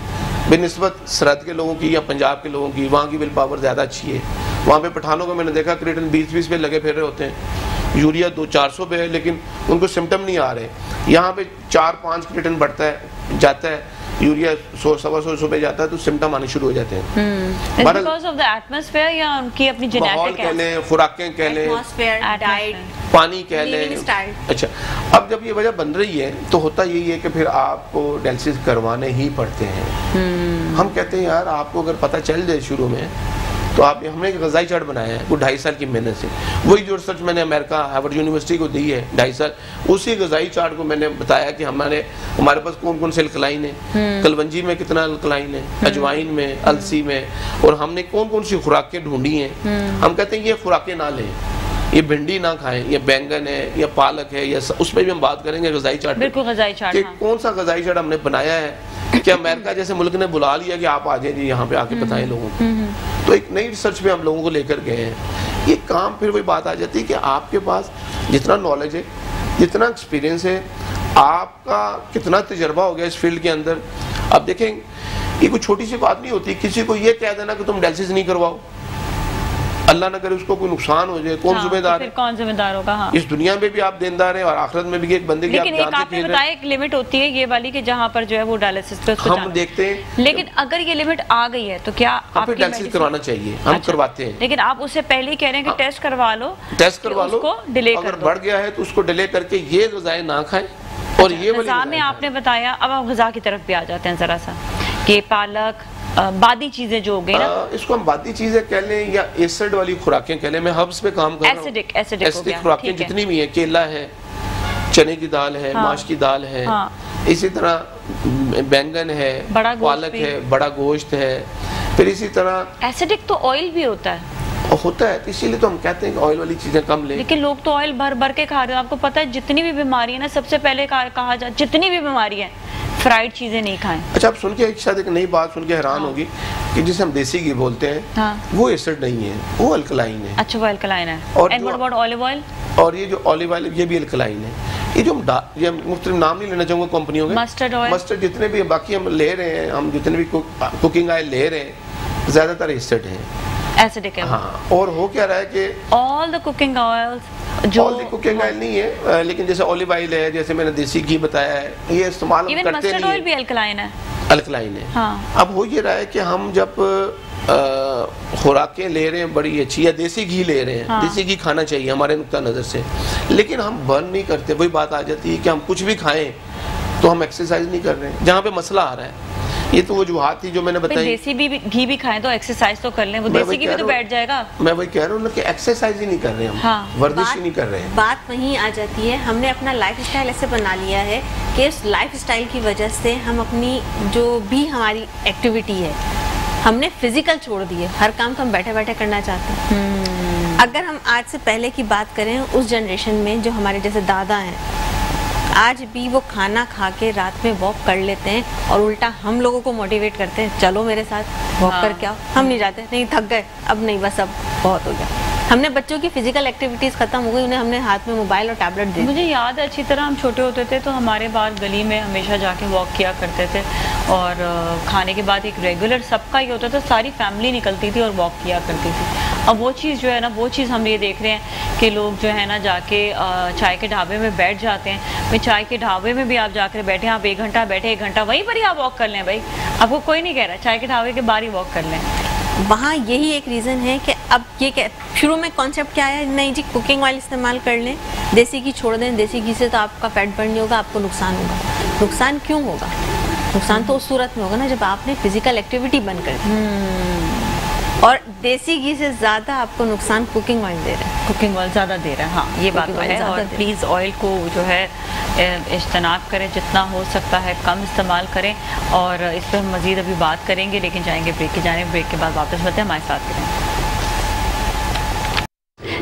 बनस्बत सरहद के लोगों की या पंजाब के लोगों की, वहाँ की विल पावर ज़्यादा अच्छी है। वहाँ पे पठानों को मैंने देखा क्रिएटन बीस बीस पे लगे फिर रहे होते हैं। यूरिया दो चार सौ पे है, लेकिन उनको सिम्टम नहीं आ रहे। यहाँ पे चार पाँच क्रिएटन बढ़ता है, जाता है। यूरिया सौ सवा सौ सुबह जाता है तो सिम्टम आने शुरू हो जाते हैं। बहरहाल- बिकॉज़ ऑफ़ द एटमोसफेयर या उनकी अपनी माहौल जेनेटिक कह लें खुराकें कह लें एटमॉस्फेयर डाइट पानी कह लें। अच्छा अब जब ये वजह बन रही है तो होता यही है कि फिर आपको डायलिसिस करवाने ही पड़ते हैं। हम्म। हम कहते हैं यार आपको अगर पता चल जाए शुरू में तो आप हमने एक गजाई चार्ट बनाया है वो ढाई साल की मेहनत से वही जो रिसर्च मैंने अमेरिका हार्वर्ड यूनिवर्सिटी को दी है ढाई साल उसी गजाई चार्ट को मैंने बताया कि हमारे हमारे पास कौन कौन से अल्कलाइन है हम्म। कलवंजी में कितना अल्कलाइन है अजवाइन में अलसी में और हमने कौन कौन सी खुराकें ढूंढी हैं हम्म। हम कहते हैं ये खुराकें ना लें ये भिंडी ना खाएँ ये बैंगन है या पालक है या उस पर भी हम बात करेंगे गजाई चार्ट बिल्कुल गजाई चार्ट हाँ। कौन सा गजाई चार्ट हमने बनाया है कि अमेरिका जैसे मुल्क ने बुला लिया कि आप आ जाए जी यहाँ पे आके हम्म। बताएँ लोगों को। तो एक नई रिसर्च में हम लोगों को लेकर गए हैं। ये काम फिर वही बात आ जाती है कि आपके पास जितना नॉलेज है जितना एक्सपीरियंस है आपका कितना तजर्बा हो गया इस फ़ील्ड के अंदर। अब देखें ये कोई छोटी सी बात नहीं होती। किसी को ये कह देना कि तुम डायलिसिस नहीं करवाओ। अल्लाह न करे उसको कोई नुकसान हो जाए कौन हाँ, तो जिम्मेदार है? कौन जिम्मेदार होगा? हाँ। इस दुनिया में भी आप देनदार हैं और आखिरत में भी एक बंदे की आप लेकिन एक जान आपने बताया एक लिमिट होती है ये वाली कि जहाँ पर जो है वो डायलिसिस पे हैं। हम देखते हैं। लेकिन अगर ये लिमिट आ गई है तो क्या हम आपकी डायलिसिस करवाना चाहिए। हम अच्छा, करवाते हैं। लेकिन आप उससे पहले ही कह रहे हैं कि टेस्ट करवा लो टेस्ट करवा लो। डिले अगर बढ़ गया है तो उसको डिले करके ये गजाएँ ना खाएँ और ये में आपने बताया अब आप गजा की तरफ़ भी आ जाते हैं जरा सा। कि पालक बादी चीज़ें जो हो गई ना। इसको हम बादी चीज़ें कह लें या एसिड वाली खुराकें कह लें। मैं हब्स पे काम कर हूँ हो। Acidic गया, खुराकें जितनी भी हैं केला है चने की दाल है हाँ। माश की दाल है हाँ। इसी तरह बैंगन है बड़ा पालक है बड़ा गोश्त है। फिर इसी तरह एसिडिक तो ऑयल भी होता है। होता है तो इसीलिए तो हम कहते हैं कि ऑयल वाली चीज़ें कम लें। लेकिन लोग तो ऑयल भर भर के खा रहे हैं। आपको पता है जितनी भी बीमारी है ना सबसे पहले कहा, कहा जा जितनी भी बीमारी है फ्राइड चीज़ें नहीं खाएँ। अच्छा आप सुन के एक शायद एक नई बात सुन के हैरान हाँ। होगी कि जिसे हम देसी घी बोलते हैं हाँ। वो एसिड नहीं है वो अल्कलाइन है। अच्छा वो अल्कलाइन है। और and what about olive oil और ये जो ऑलिव ऑयल ये भी अल्कलाइन है। ये जो हम ये मुख्तलिफ़ नाम नहीं लेना चाहूँगा कंपनियों के Mustard oil? मस्टर्ड जितने भी बाकी हम ले रहे हैं हम जितने भी कुकिंग ऑयल ले रहे हैं ज़्यादातर एसिड है। एसिडिक है हाँ और हो क्या रहा है कि ऑल द कुकिंग ऑयल्स जो ऑल द कुकिंग ऑयल नहीं है लेकिन जैसे ऑलिव ऑयल है जैसे मैंने देसी घी बताया है ये इस्तेमाल हम इवन मस्टर्ड ऑयल भी अल्कलाइन है। अल्कलाइन है। हाँ। अब हो ये रहा है कि हम जब खुराकें ले रहे हैं बड़ी अच्छी या देसी घी ले रहे हैं हाँ। देसी घी खाना चाहिए हमारे नुकता नज़र से लेकिन हम बर्न नहीं करते वही बात आ जाती है कि हम कुछ भी खाएँ तो हम एक्सरसाइज नहीं कर रहे हैं। जहाँ पे मसला आ रहा है ये तो वो वजूहत थी जो मैंने बताई। देसी भी भी- घी भी खाएँ तो एक्सरसाइज तो कर लें। वो देसी घी भी तो बैठ जाएगा। मैं वही कह रहा हूँ ना कि एक्सरसाइज ही नहीं कर रहे हम। हाँ। वर्जिश ही नहीं कर रहे हैं बात वहीं आ जाती है। हमने अपना लाइफ स्टाइल ऐसे बना लिया है कि उस लाइफ स्टाइल की वजह से हम अपनी जो भी हमारी एक्टिविटी है हमने फ़िज़िकल छोड़ दी है। हर काम तो हम बैठे बैठे करना चाहते हैं। हम्म। अगर हम आज से पहले की बात करें उस जनरेशन में जो हमारे जैसे दादा हैं आज भी वो खाना खा के रात में वॉक कर लेते हैं और उल्टा हम लोगों को मोटिवेट करते हैं चलो मेरे साथ वॉक हाँ। करके आओ हम नहीं जाते नहीं थक गए अब नहीं बस अब बहुत हो गया हमने बच्चों की फ़िज़िकल एक्टिविटीज़ खत्म हो गई, उन्हें हमने हाथ में मोबाइल और टैबलेट दे दिया। मुझे याद है, अच्छी तरह हम छोटे होते थे तो हमारे बाहर गली में हमेशा जाके वॉक किया करते थे। और खाने के बाद एक रेगुलर सबका ही होता था, सारी फैमिली निकलती थी और वॉक किया करती थी। अब वो चीज़ जो है ना, वो चीज़ हम ये देख रहे हैं कि लोग जो है ना जाके चाय के ढाबे में बैठ जाते हैं। भाई, चाय के ढाबे में भी आप जाकर बैठे आप एक घंटा बैठे, एक घंटा, वहीं पर ही आप वॉक कर लें भाई। आपको कोई नहीं कह रहा, चाय के ढाबे के बाहर ही वॉक कर लें। वहाँ यही एक रीज़न है कि अब ये क्या शुरू में कॉन्सेप्ट क्या है? नहीं जी कुकिंग ऑयल इस्तेमाल कर लें। देसी घी छोड़ दें। देसी घी से तो आपका फैट बर्न नहीं होगा, आपको नुकसान होगा। नुकसान क्यों होगा? नुकसान तो उस सूरत में होगा ना जब आपने फ़िज़िकल एक्टिविटी बंद कर दी। और देसी घी से ज़्यादा आपको नुकसान कुकिंग ऑयल दे रहा है। कुकिंग ऑयल ज़्यादा दे रहा है हाँ ये बात तो है और प्लीज़ ऑयल को जो है इज्तनाब करें जितना हो सकता है कम इस्तेमाल करें और इस पर हम मज़ीद अभी बात करेंगे लेकिन जाएँगे ब्रेक के जाने ब्रेक के बाद वापस बताएँ हमारे साथ करें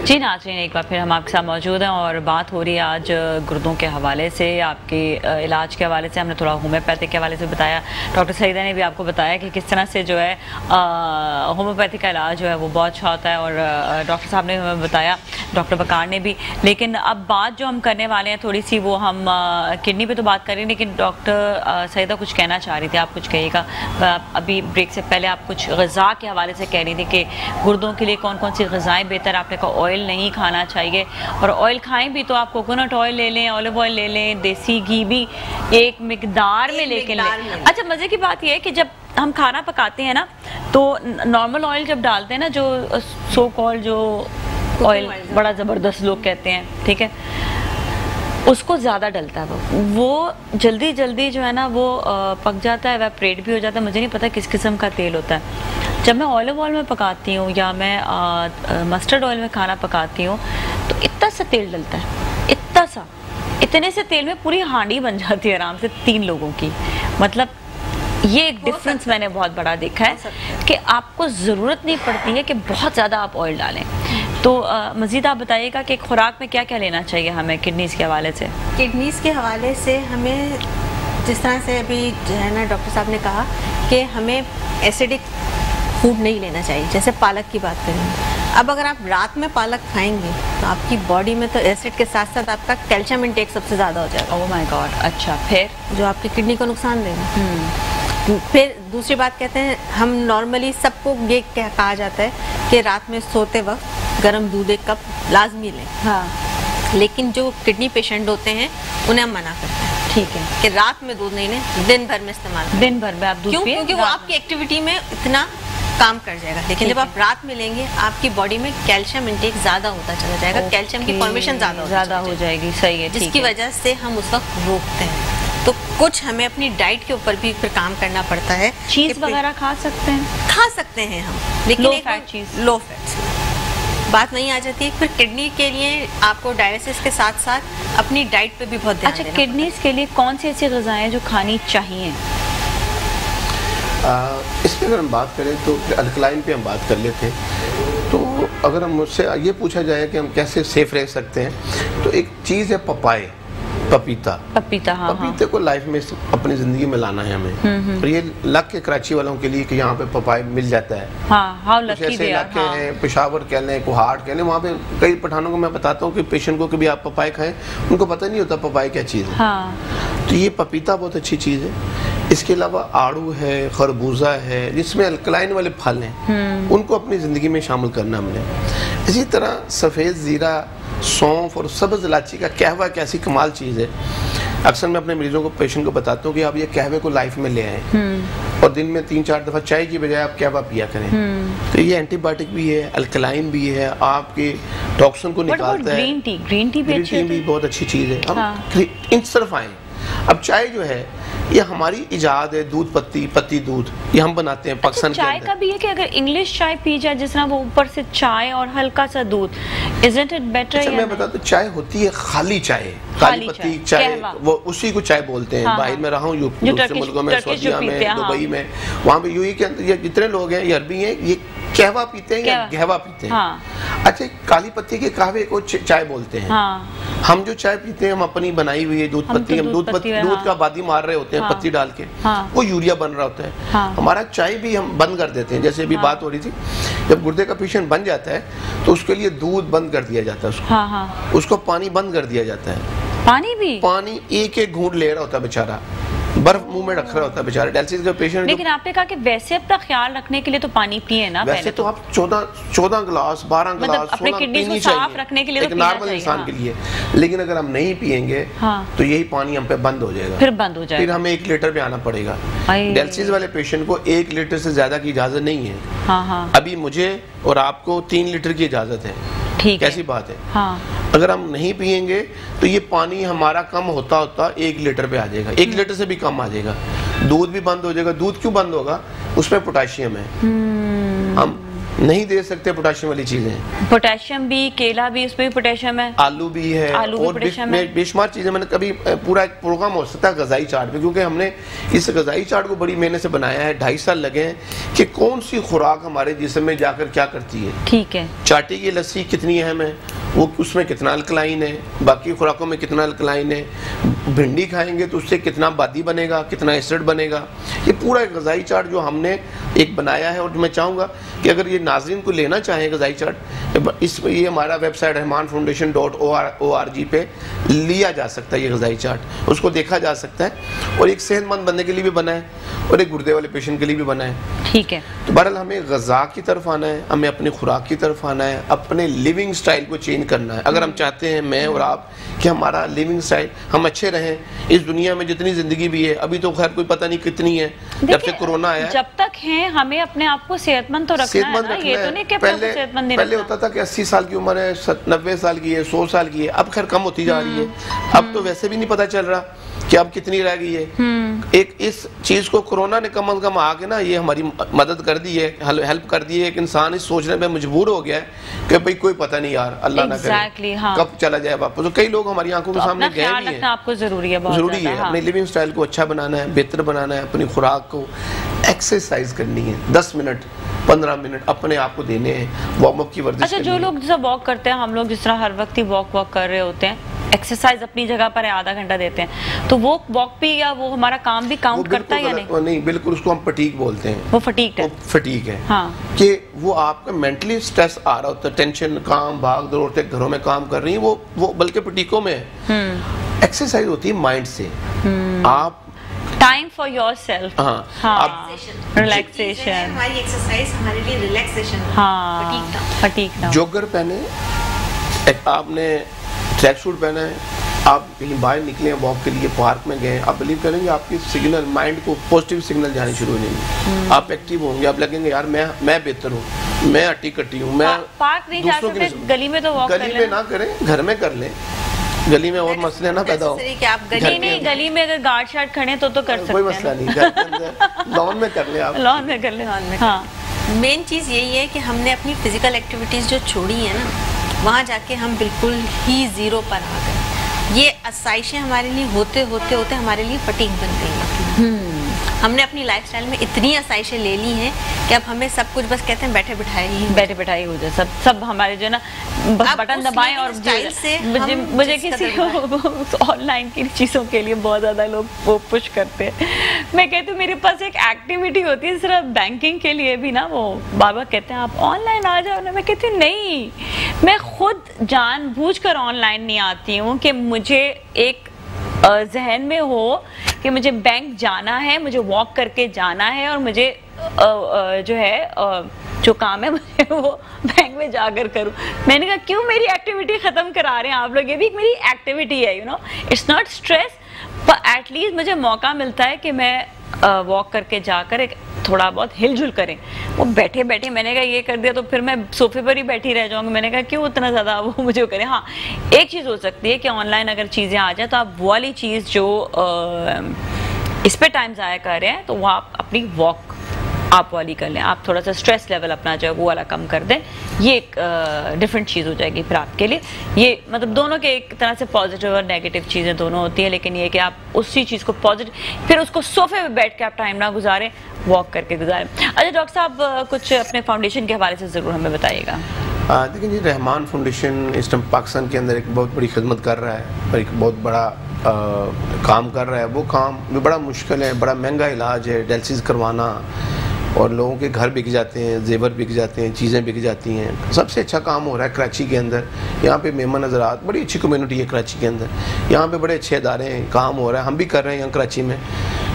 जी नाजरीन, एक बार फिर हम आपके साथ मौजूद हैं और बात हो रही है आज गुर्दों के हवाले से, आपके इलाज के हवाले से, हमने थोड़ा होम्योपैथिक के हवाले से बताया। डॉक्टर सईदा ने भी आपको बताया कि किस तरह से जो है होम्योपैथिक का इलाज जो है वो बहुत अच्छा होता है और डॉक्टर साहब ने हमें बताया, डॉक्टर बकार ने भी। लेकिन अब बात जो हम करने वाले हैं, थोड़ी सी वो हम किडनी पर तो बात करें, लेकिन डॉक्टर सईदा कुछ कहना चाह रही थी, आप कुछ कहिएगा? अभी ब्रेक से पहले आप कुछ गज़ा के हवाले से कह रही थी कि गुर्दों के लिए कौन कौन सी गज़ाएँ बेहतर आपने कहा ऑयल ऑयल नहीं खाना चाहिए। और ऑयल खाएँ भी तो आप कोकोनट ऑयल ले लें ऑलिव ऑयल ले लें देसी घी भी एक मिकदार में लेके लें। अच्छा मज़े की बात यह है कि जब हम खाना पकाते हैं ना तो नॉर्मल ऑयल जब डालते हैं ना जो सो कॉल जो ऑयल बड़ा ज़बरदस्त लोग कहते हैं ठीक है? उसको ज़्यादा डलता है वो। वो जल्दी जल्दी जो है ना वो पक जाता है वेपरेट भी हो जाता है। मुझे नहीं पता किस किस्म का तेल होता है। जब मैं ऑलिव ऑयल में पकाती हूँ या मैं मस्टर्ड ऑयल में खाना पकाती हूँ तो इतना सा तेल डलता है इतना सा इतने से तेल में पूरी हांडी बन जाती है आराम से तीन लोगों की। मतलब ये एक डिफरेंस मैंने बहुत बड़ा देखा है कि आपको ज़रूरत नहीं पड़ती है कि बहुत ज़्यादा आप ऑयल डालें। तो मज़ीद आप बताइएगा कि खुराक में क्या क्या लेना चाहिए हमें किडनीज़ के हवाले से? किडनीज के हवाले से हमें जिस तरह से अभी जो है ना डॉक्टर साहब ने कहा कि हमें एसिडिक फ़ूड नहीं लेना चाहिए। जैसे पालक की बात करें। अब अगर आप रात में पालक खाएँगे तो आपकी बॉडी में तो एसिड के साथ साथ आपका कैल्शियम इंटेक सबसे ज़्यादा हो जाएगा। ओह माय गॉड अच्छा फिर? जो आपकी किडनी को नुकसान देगा। हम्म, फिर दूसरी बात कहते हैं हम नॉर्मली सबको ये कहा जाता है कि रात में सोते वक्त गर्म दूध एक कप लाजमी लें। हाँ। लेकिन जो किडनी पेशेंट होते हैं उन्हें हम मना करते हैं। ठीक है। कि रात में दूध नहीं लें दिन भर में इस्तेमाल दिन भर में आप दूध क्यों? क्योंकि वो आपकी एक्टिविटी में इतना काम कर जाएगा। लेकिन जब आप रात में लेंगे आपकी बॉडी में कैल्शियम इंटेक ज़्यादा होता चला जाएगा। कैल्शियम की फॉर्मेशन ज़्यादा ज़्यादा हो जाएगी। सही है जिसकी वजह से हम उस वक्त रोकते हैं। तो कुछ हमें अपनी डाइट के ऊपर भी फिर काम करना पड़ता है चीज़ वगैरह खा सकते हैं? खा सकते हैं हम लेकिन Low एक चीज़। लो फैट बात नहीं आ जाती है फिर किडनी के लिए आपको डायलिसिस के साथ साथ अपनी डाइट पे भी बहुत अच्छा किडनीज के लिए कौन सी ऐसी गजाएँ जो खानी चाहिए? इस पर अगर हम बात करें तो अल्कलाइन पे हम बात कर लेते हैं। तो अगर हम मुझसे ये पूछा जाए कि हम कैसे सेफ़ रह सकते हैं तो एक चीज़ है पपाए। पपीता। पपीता हाँ पपीते हाँ। पपीते को लाइफ में अपनी ज़िंदगी में लाना है हमें। और ये लक के कराची वालों के लिए कि यहाँ पे पपाए मिल जाता है। हाँ ऐसे इलाके हाँ। हैं पेशावर कह लें कुहाड़ कह लें वहाँ पे कई पठानों को मैं बताता हूँ कि पेशेंट को कभी आप पपाए खाएँ उनको पता नहीं होता पपाए क्या चीज़ है। हाँ। तो ये पपीता बहुत अच्छी चीज़ है। इसके अलावा आड़ू है खरबूजा है जिसमें अल्कलाइन वाले फल हैं उनको अपनी ज़िंदगी में शामिल करना हमने। इसी तरह सफ़ेद ज़ीरा सौंफ और सब्ज़ इलायची का कहवा कैसी कमाल चीज़ है। अक्सर मैं अपने मरीजों को पेशेंट को बताता हूँ कि आप ये कहवे को लाइफ में ले आए। और दिन में तीन चार दफ़ा चाय की बजाय आप कहवा पिया करें। तो ये एंटीबायोटिक भी है अल्कलाइन भी है आपके टॉक्सिन को निकालता है। ग्रीन टी ग्रीन टी भी बहुत अच्छी चीज़ है। हम हाँ। इन तरफ़ आए। अब चाय जो है ये हमारी इजाद है दूध पत्ती पत्ती दूध ये हम बनाते हैं अच्छा, पाकिस्तान के चाय का भी है कि अगर इंग्लिश चाय पी जाए जिस तरह वो ऊपर से चाय और हल्का सा दूध इजंट इट इट बेटर अच्छा मैं नहीं? बता दूँ चाय होती है खाली चाय खाली काली पत्ती चाय, वो उसी को चाय बोलते हैं हाँ, बाहर हाँ। में रहा हूँ दूसरे मुल्कों में सऊदीया में हाँ। दुबई में वहाँ पे यू के अंदर जितने लोग हैं ये अरबी हैं ये कहवा पीते हैं या गहवा। पीते हैं? हाँ। अच्छा काली पत्ती के कहवे को चाय बोलते हैं। हाँ। हम जो चाय पीते हैं हम अपनी बनाई हुई है दूध पत्ती तो हम दूध पत्ती पत्ती दूध हाँ। का बादी मार रहे होते हैं हाँ। पत्ती डाल के। हाँ। वो यूरिया बन रहा होता है। हमारा चाय भी हम बंद कर देते हैं। जैसे अभी बात हो रही थी जब गुर्दे का पेशेंट बन जाता है तो उसके लिए दूध बंद कर दिया जाता है उसको। उसको पानी बंद कर दिया जाता है। पानी भी? पानी एक एक घूंट ले रहा होता है बेचारा। बर्फ़ मुँह में रख रहा होता है बेचारा। डायलिसिस का पेशेंट लेकिन आपने कहा कि वैसे अपना ख्याल रखने के लिए तो पानी पिए ना वैसे तो आप चौदह चौदह गिलास बारह मतलब गिलास अपने kidneys को साफ़ रखने के लिए तो एक नॉर्मल इंसान हाँ। के लिए। लेकिन अगर हम नहीं पियेंगे हाँ। तो यही पानी हम पे बंद हो जाएगा। फिर बंद हो जाएगा। फिर हमें एक लीटर पे आना पड़ेगा। डायलिसिस वाले पेशेंट को एक लीटर से ज़्यादा की इजाज़त नहीं हाँ हाँ। अभी मुझे और आपको तीन लीटर की इजाज़त है। ठीक कैसी है बात है? हाँ। अगर हम नहीं पियेंगे तो ये पानी हमारा कम होता होता एक लीटर पे आ जाएगा। एक हम्म। लीटर से भी कम आ जाएगा। दूध भी बंद हो जाएगा। दूध क्यों बंद होगा? उसमें पोटेशियम है। हम्म। हम नहीं दे सकते पोटेशियम वाली चीज़ें। पोटेशियम भी केला भी उसमें भी पोटेशियम है। आलू भी है आलू और बेशुमार चीज़ें मैंने कभी पूरा एक प्रोग्राम हो सकता है गजाई चार्ट पे क्योंकि हमने इस गजाई चार्ट को बड़ी मेहनत से बनाया है ढाई साल लगे हैं कि कौन सी खुराक हमारे जिसम में जाकर क्या करती है। ठीक है। चाटी की लस्सी कितनी अहम है? वो उसमें कितना अल्कलाइन है? बाकी खुराकों में कितना अल्कलाइन है? भिंडी खाएँगे तो उससे कितना बादी बनेगा? कितना एसिड बनेगा? ये पूरा एक गज़ाई चार्ट जो हमने एक बनाया है और मैं चाहूँगा कि अगर ये नाजरन को लेना चाहें गज़ाई चार्ट इस ये हमारा website Rahman foundation dot O R G पे लिया जा सकता है ये गज़ाई चार्ट। उसको देखा जा सकता है और एक सेहतमंद बनने के लिए भी बना है और एक गुर्दे वाले पेशेंट के लिए भी बना है। ठीक है। तो बहरहाल हमें गज़ा की तरफ़ आना है हमें अपनी खुराक की तरफ़ आना है अपने लिविंग स्टाइल को चेंज करना है। अगर हम चाहते हैं मैं और आप कि हमारा लिविंग स्टाइल हम अच्छे रहें इस दुनिया में जितनी ज़िंदगी भी है अभी तो खैर कोई पता नहीं कितनी है जब से कोरोना आया जब तक है हमें अपने आप को सेहतमंद तो रखना है ना ये तो नहीं कि पहले पहले होता था कि अस्सी साल की उम्र है नब्बे साल की है सौ साल की है अब खैर कम होती जा रही है। हम्म। अब तो वैसे भी नहीं पता चल रहा कि अब कितनी रह गई है। हम्म। एक इस चीज़ को कोरोना ने कम अज कम आके ना ये हमारी मदद कर दी है हेल्प कर दी है। एक इंसान इस सोचने पे मजबूर हो गया है कि भाई कोई पता नहीं यार अल्लाह exactly, ना करे। हाँ। कब चला जाए वापस? तो कई लोग हमारी आँखों के तो सामने गए नहीं है। आपको ज़रूरी है ज़रूरी है हाँ। अपने लिविंग स्टाइल को अच्छा बनाना है बेहतर बनाना है अपनी खुराक को एक्सरसाइज करनी है। दस मिनट पंद्रह मिनट अपने आप को देने हैं वार्म अप की वर्जिश अच्छा जो लोग जैसे वॉक करते हैं हम लोग जिस तरह हर वक्त ही वॉक वॉक कर रहे होते हैं एक्सरसाइज अपनी जगह पर आधा घंटा देते हैं तो वो वॉक भी या वो हमारा काम भी काउंट करता है या नहीं? नहीं बिल्कुल उसको हम फटीक बोलते हैं। वो फटीक है। फटीक है। हाँ। कि वो आपका मेंटली स्ट्रेस आ रहा होता है टेंशन काम भाग दौड़ होते घरों में काम कर रही है वो वो बल्कि फटीकों में एक्सरसाइज हम्म। होती है माइंड से। हम्म। आप टाइम फॉर योर सेल्फ हाँ रिलैक्सेशन हमारी एक्सरसाइज हमारे लिए रिलैक्सेशन हाँ। जोगर पहने आपने ट्रैक सूट पहना है आप कहीं बाहर निकले हैं वॉक के लिए पार्क में गए आप बिलीव करेंगे आपकी सिग्नल माइंड को पॉजिटिव सिग्नल जाने शुरू हो जाएँगे। हम्म। आप एक्टिव होंगे आप लगेंगे यार मैं मैं बेहतर हूँ मैं अट्टी कट्टी हूँ मैं पार्क नहीं जा सकते गली में तो वॉक गली में ना करें घर में कर लें। गली में और मसले ना पैदा हो। गली नहीं गली में अगर गार्ड शार्ड खड़े तो तो कर सकते कोई मसला नहीं लॉन में कर ले आप। लॉन में कर ले लॉन में। हाँ। मेन चीज़ यही है कि हमने अपनी फ़िज़िकल एक्टिविटीज़ जो छोड़ी है ना वहाँ जाके हम बिल्कुल ही ज़ीरो पर आ गए। ये आसाइशें हमारे लिए होते होते होते हमारे लिए फटीक बन गई। हम्म। हमने अपनी लाइफस्टाइल में इतनी आसाइशें ले ली हैं कि अब हमें सब कुछ बस कहते हैं बैठे बिठाए ही बैठे बिठाए हो जाए सब सब हमारे जो ना बस बटन दबाएँ और से मुझे मुझे किसी ऑनलाइन की चीज़ों के लिए बहुत ज़्यादा लोग वो पुश करते हैं। मैं कहती हूँ मेरे पास एक एक्टिविटी होती है सिर्फ़ बैंकिंग के लिए भी ना वो बाबा कहते हैं आप ऑनलाइन आ जाओ ना। मैं कहती हूँ नहीं मैं खुद जान बूझ कर ऑनलाइन नहीं आती हूँ कि मुझे एक जहन में हो कि मुझे बैंक जाना है, मुझे वॉक करके जाना है और मुझे जो है जो काम है, मुझे वो बैंक में जाकर करूँ। मैंने कहा, क्यों मेरी एक्टिविटी ख़त्म करा रहे हैं आप लोग? ये भी एक मेरी एक्टिविटी है you know it's not stress पर एटलीस्ट मुझे मौका मिलता है कि मैं वॉक करके जाकर एक थोड़ा बहुत हिलजुल करें। वो बैठे बैठे मैंने कहा ये कर दिया। तो फिर मैं सोफे पर ही बैठी रह जाऊँगी। मैंने कहा क्यों इतना ज़्यादा वो मुझे करें? हाँ एक चीज़ हो सकती है कि ऑनलाइन अगर चीज़ें आ जाए तो आप वो वाली चीज़ जो आ, इस पर टाइम ज़ाया कर रहे हैं तो वो आप अपनी वॉक आप वाली कर लें। आप थोड़ा सा स्ट्रेस लेवल अपना जो है वो वाला कम कर दें। ये एक डिफरेंट चीज़ हो जाएगी फिर आपके लिए। ये मतलब दोनों के एक तरह से पॉजिटिव और नेगेटिव चीज़ें दोनों होती हैं लेकिन ये कि आप उसी चीज़ को पॉजिटिव फिर उसको सोफे पे बैठ के आप टाइम ना गुजारें वॉक करके गुजारें। अच्छा डॉक्टर साहब कुछ अपने फाउंडेशन के हवाले से ज़रूर हमें बताइएगा। देखिए जी रहमान फाउंडेशन इस टाइम पाकिस्तान के अंदर एक बहुत बड़ी खिदमत कर रहा है और एक बहुत बड़ा आ, काम कर रहा है। वो काम भी बड़ा मुश्किल है बड़ा महँगा इलाज है डेल्सिस करवाना। और लोगों के घर बिक जाते हैं, जेवर बिक जाते हैं, चीज़ें बिक जाती हैं। सबसे अच्छा काम हो रहा है कराची के अंदर। यहाँ पे मेहमान नजरात बड़ी अच्छी कम्यूनिटी है कराची के अंदर। यहाँ पे बड़े अच्छे इदारे हैं, काम हो रहा है। हम भी कर रहे हैं यहाँ कराची में।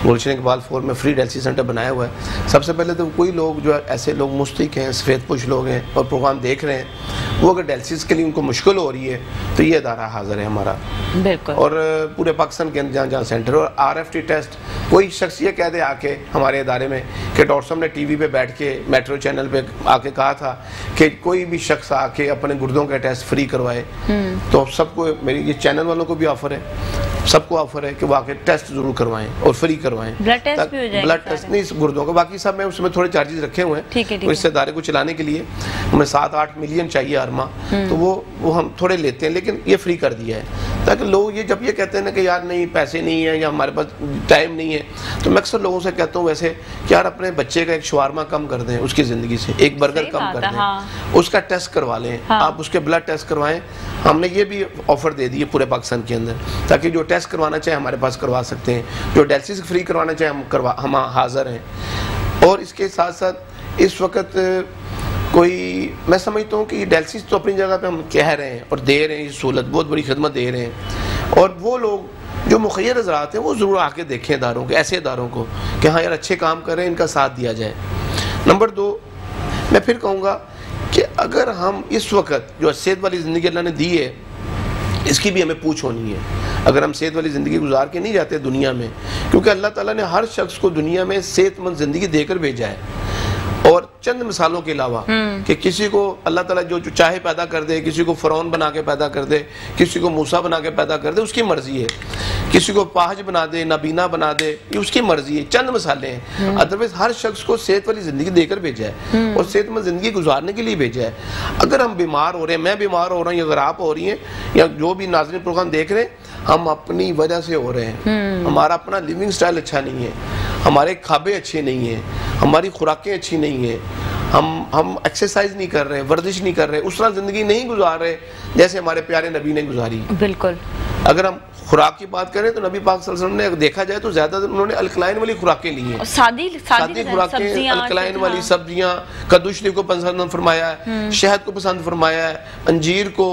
गुलशन इकबाल फोर में फ्री डेल्सी सेंटर बनाया हुआ है। सबसे पहले तो कोई लोग जो है ऐसे लोग मुस्तक हैं सफ़ेद पुश लोग हैं और प्रोग्राम देख रहे हैं वो अगर डेल्सिस के लिए उनको मुश्किल हो रही है तो ये अदारा हाजिर है हमारा। बिल्कुल। और पूरे पाकिस्तान के अंदर जहाँ जहाँ सेंटर और आर एफ़ टी टेस्ट कोई शख्स ये कह दे आके हमारे इदारे में कि डॉक्टर साहब ने टी वी पे बैठ के मेट्रो चैनल पे आके कहा था कि कोई भी शख्स आके अपने गुर्दों का टेस्ट फ्री करवाए हम्म। तो सबको मेरी ये चैनल वालों को भी ऑफ़र है। सबको ऑफ़र है कि वो आके टेस्ट ज़रूर करवाएँ और फ्री करवाएँ। ब्लड टेस्ट भी हो जाएगा ब्लड टेस्ट नहीं गुर्दों का। बाकी सब मैं उसमें थोड़े चार्जेस रखे हुए हैं। तो इस इदारे को चलाने के लिए हमें सात आठ मिलियन चाहिए हर माह। हम्म। तो वो वो हम थोड़े लेते हैं लेकिन ये फ्री कर दिया है। ताकि लोग ये जब ये कहते हैं ना कि यार नहीं पैसे नहीं है या हमारे पास टाइम नहीं है तो मैं अक्सर लोगों से कहता हूँ वैसे कि यार अपने बच्चे का एक शवारमा कम कर दें उसकी ज़िंदगी से एक बर्गर कम कर दें हाँ। उसका टेस्ट करवा लें हाँ। आप उसके ब्लड टेस्ट करवाएँ हमने ये भी ऑफ़र दे दी है पूरे पाकिस्तान के अंदर ताकि जो टेस्ट करवाना चाहे हमारे पास करवा सकते हैं जो डायलिसिस फ्री करवाना चाहे हम करवा हम हाजिर हैं और इसके साथ साथ इस वक्त कोई, मैं समझता हूँ कि डायलिसिस तो अपनी जगह पे हम कह रहे हैं और दे रहे हैं, ये सहूलत बहुत बड़ी खदमत दे रहे हैं। और वो लोग, जो मुखैर हजरात हैं, वो ज़रूर आके देखें इदारों को, ऐसे इदारों को कि हाँ यार अच्छे काम करें, इनका साथ दिया जाए। नंबर दो, मैं फिर कहूँगा कि अगर हम इस वक्त जो सेहत वाली ज़िंदगी अल्लाह ने दी है, इसकी भी हमें पूछ होनी है। अगर हम सेहत वाली ज़िंदगी गुजार के नहीं जाते दुनिया में, क्योंकि अल्लाह ताला ने हर शख्स को दुनिया में सेहतमंद ज़िंदगी देकर भेजा है। और चंद मिसालों के अलावा कि किसी को अल्लाह ताला जो, जो चाहे पैदा कर दे किसी को फ़रौन बना के पैदा कर दे किसी को मूसा बना के पैदा कर दे उसकी मर्ज़ी है। किसी को पाहज बना दे नबीना बना दे ये उसकी मर्ज़ी है। चंद मिसालें हैं। अदरवाइज़ हर शख्स को सेहत वाली ज़िंदगी देकर भेजा है और सेहतमंद ज़िंदगी गुजारने के लिए भेजा है। अगर हम बीमार हो रहे हैं मैं बीमार हो रहा हूँ या अगर आप हो रही हैं या जो भी नाजरन प्रोग्राम देख रहे हैं हम अपनी वजह से हो रहे हैं। हमारा अपना लिविंग स्टाइल अच्छा नहीं है। हमारे खाबे अच्छे नहीं हैं। हमारी खुराकें अच्छी नहीं हैं। हम हम एक्सरसाइज नहीं कर रहे हैं वर्जिश नहीं कर रहे उस तरह ज़िंदगी नहीं गुजार रहे जैसे हमारे प्यारे नबी ने गुजारी। बिल्कुल। अगर हम खुराक की बात करें तो नबी पाक सल्लल्लाहु अलैहि वसल्लम ने देखा जाए तो ज़्यादातर उन्होंने अल्कलाइन वाली खुराकें ली हैं। सादी सादी खुराकें अल्कलाइन वाली। सब्ज़ियाँ कद्दू शरीफ को पसंद फरमाया है शहद को पसंद फरमाया है अंजीर को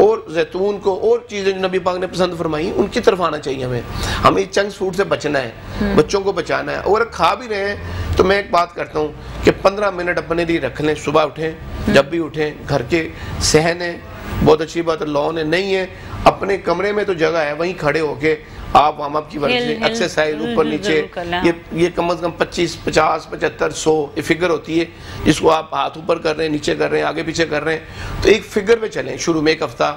और जैतून को और चीज़ें जो नबी पाक ने पसंद फरमाई उनकी तरफ़ आना चाहिए हमें। हमें चंक्स फ़ूड से बचना है बच्चों को बचाना है। और खा भी रहे हैं तो मैं एक बात करता हूँ कि पंद्रह मिनट अपने लिए रख लें सुबह उठें जब भी उठें घर के सहन है बहुत अच्छी बात है लॉन है नहीं है अपने कमरे में तो जगह है वहीं खड़े होके आप वार्म अप की वजह से हिल- एक्सरसाइज ऊपर नीचे ये ये कम अज कम 25 50 75 100 ये फिगर होती है जिसको आप हाथ ऊपर कर रहे हैं नीचे कर रहे हैं आगे पीछे कर रहे हैं तो एक फिगर पे चलें शुरू में एक हफ़्ता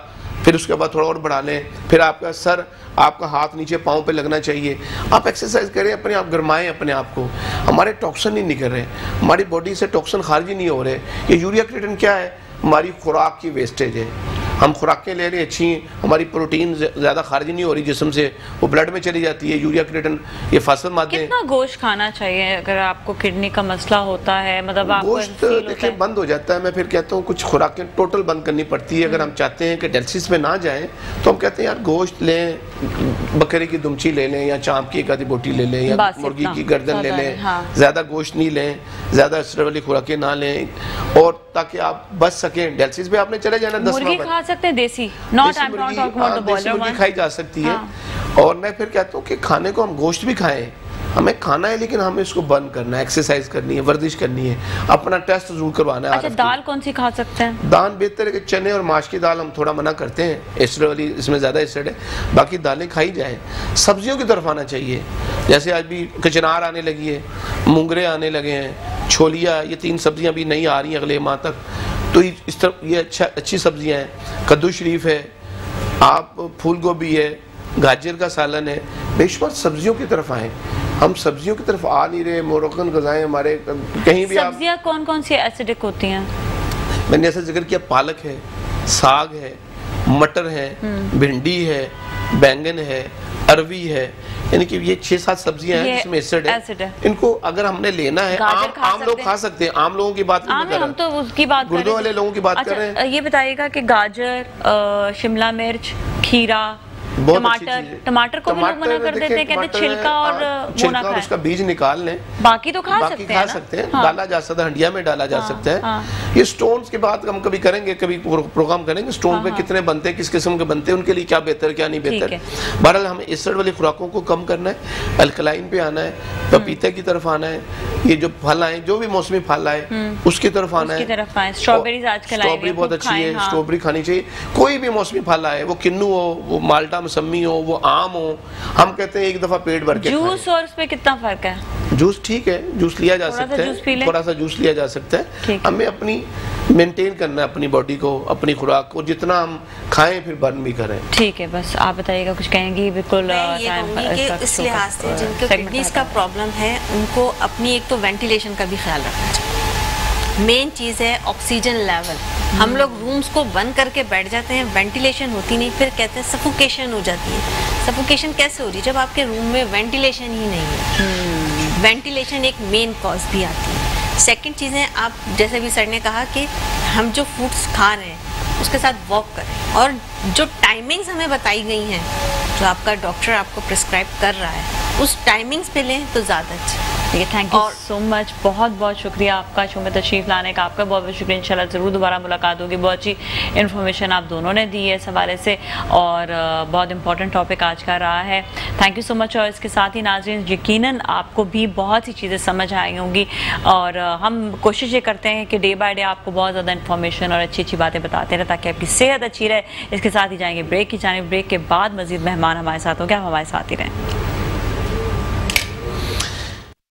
फिर उसके बाद थोड़ा और बढ़ा लें फिर आपका सर आपका हाथ नीचे पाँव पे लगना चाहिए। आप एक्सरसाइज करें अपने आप गरमाएँ अपने आप को। हमारे टॉक्सन नहीं निकल रहे। हमारी बॉडी से टॉक्सन खारिज ही नहीं हो रहे। ये यूरिया क्रिएटिन क्या है? हमारी खुराक की वेस्टेज है। हम खुराकें ले रहे अच्छी हैं। हमारी प्रोटीन ज़्यादा खारिज नहीं हो रही जिसम से। वो ब्लड में चली जाती है यूरिया क्रिएटिन ये फ़सल मादे कितना गोश्त खाना चाहिए अगर आपको किडनी का मसला होता है? मतलब गोश्त देखिए बंद हो जाता है। मैं फिर कहता हूँ कुछ खुराकें टोटल बंद करनी पड़ती है। अगर हम चाहते हैं कि डायलिसिस में ना जाएँ तो हम कहते हैं यार गोश्त लें बकरे की दुमची ले लें या चाँप की एक आधी बोटी ले लें या मुर्गी की गर्दन ले लें। हाँ। ज़्यादा गोश्त नहीं लें ज़्यादा असर वाली खुराकें ना लें। और ताकि आप बच सके। डेल्सिस में आपने चले जाना दस मुर्गी खा सकते हैं देसी। Not I am not talking about the boiler one खाई जा सकती है। हाँ। और मैं फिर कहता हूँ कि खाने को हम गोश्त भी खाएँ। हमें खाना है लेकिन हमें इसको बंद करना है एक्सरसाइज करनी है वर्जिश करनी है। अपना टेस्ट ज़रूर करवाना है अच्छा दाल कौन सी खा सकते हैं? दाल बेहतर है कि चने और माश की दाल हम थोड़ा मना करते हैं। एसिड वाली इसमें ज़्यादा एसिड है बाकी दालें खाई जाएँ। सब्जियों की तरफ़ आना चाहिए। जैसे आज भी कचनार आने लगी है मुंगरे आने लगे हैं छोलिया ये तीन सब्ज़ियाँ भी नहीं आ रही हैं अगले माह तक। तो इस तरफ़ ये अच्छा अच्छी सब्ज़ियाँ हैं। कद्दू शरीफ है आप फूल गोभी है गाजर का सालन है बेशुमार सब्जियों की तरफ़ आएँ। हम सब्जियों की तरफ़ आ नहीं रहे मोरक्कन गजाएँ हमारे कहीं भी सब्ज़ियाँ आप कौन कौन सी एसिडिक होती हैं? मैंने ऐसा ज़िक्र किया पालक है साग है मटर है भिंडी है बैंगन है अरवी है यानी कि ये छह सात सब्ज़ियाँ हैं जिसमें एसिड है। है। इनको अगर हमने लेना है आम आम लोग खा सकते हैं आम लोगों की बात आम कर हम तो उसकी बात गुर्दों वाले लोगों की बात कर अच्छा, रहे हैं। ये बताइएगा कि गाजर शिमला मिर्च खीरा टमाटर टमाटर को भी लोग मना कर देते हैं कहते छिलका और हाँ, छिलका और उसका बीज निकाल लें बाकी तो खा सकते हैं? सकते हैं हाँ। डाला जा सकता है हंडिया में डाला जा हाँ, सकता है। ये स्टोन्स की बात हम कभी करेंगे कभी प्रोग्राम करेंगे स्टोन पे। कितने बनते हैं किस किस्म के बनते हैं उनके लिए क्या बेहतर क्या नहीं बेहतर बहरहाल हमें एसिड वाली खुराकों को कम करना है अल्कलाइन पे आना है पपीते की तरफ़ आना है ये जो फल आए जो भी मौसमी फल आए उसकी तरफ़ आना है स्ट्रॉबेरी बहुत अच्छी हाँ। स्ट्रॉबेरी खानी चाहिए कोई भी मौसमी फल आए वो किन्नू हो वो माल्टा मसम्मी हो वो आम हो हम कहते हैं एक दफ़ा पेट भर के जूस और उस पे कितना फ़र्क है? जूस ठीक है जूस लिया जा थोड़ा सा सकता जूस है थोड़ा सा जूस लिया जा सकता है। हमें अपनी मेंटेन करना है अपनी बॉडी को अपनी खुराक को जितना हम खाएँ फिर बर्न भी करें। ठीक है बस आप बताइएगा कुछ कहेंगी? बिल्कुल इसका इस लिहाज से जिनको किडनीज का प्रॉब्लम है। उनको अपनी एक तो वेंटिलेशन का भी ख्याल रखना चाहिए। मेन चीज़ है ऑक्सीजन लेवल हम लोग रूम्स को बंद करके बैठ जाते हैं वेंटिलेशन होती नहीं फिर कहते हैं सफोकेशन हो जाती है। सफोकेशन कैसे हो रही है? जब आपके रूम में वेंटिलेशन ही नहीं है। वेंटिलेशन एक मेन कॉज भी आती है। सेकंड चीज़ें आप जैसे भी सर ने कहा कि हम जो फूड्स खा रहे हैं उसके साथ वॉक करें। और जो टाइमिंग्स हमें बताई गई हैं जो आपका डॉक्टर आपको प्रिस्क्राइब कर रहा है उस टाइमिंग्स पे लें तो ज़्यादा अच्छा। ठीक है थैंक यू सो मच बहुत बहुत शुक्रिया आपका शो में तशरीफ़ लाने का आपका. बहुत बहुत शुक्रिया. इंशाल्लाह ज़रूर दोबारा मुलाकात होगी. बहुत अच्छी इन्फॉर्मेशन आप दोनों ने दी है इस हवाले से. और बहुत इंपॉर्टेंट टॉपिक आज का रहा है. थैंक यू सो मच और इसके साथ ही नाजरीन यकीन आपको भी बहुत सी चीज़ें समझ आई होंगी. और हम कोशिश ये करते हैं कि डे बाई डे आपको बहुत ज़्यादा इन्फॉर्मेशन और अच्छी अच्छी बातें बताते रहें ताकि आपकी सेहत अच्छी रहे. इसके साथ ही जाएँगे ब्रेक की जाने ब्रेक के बाद मजीद मेहमान हमारे साथ होंगे. आप हमारे साथ ही रहें.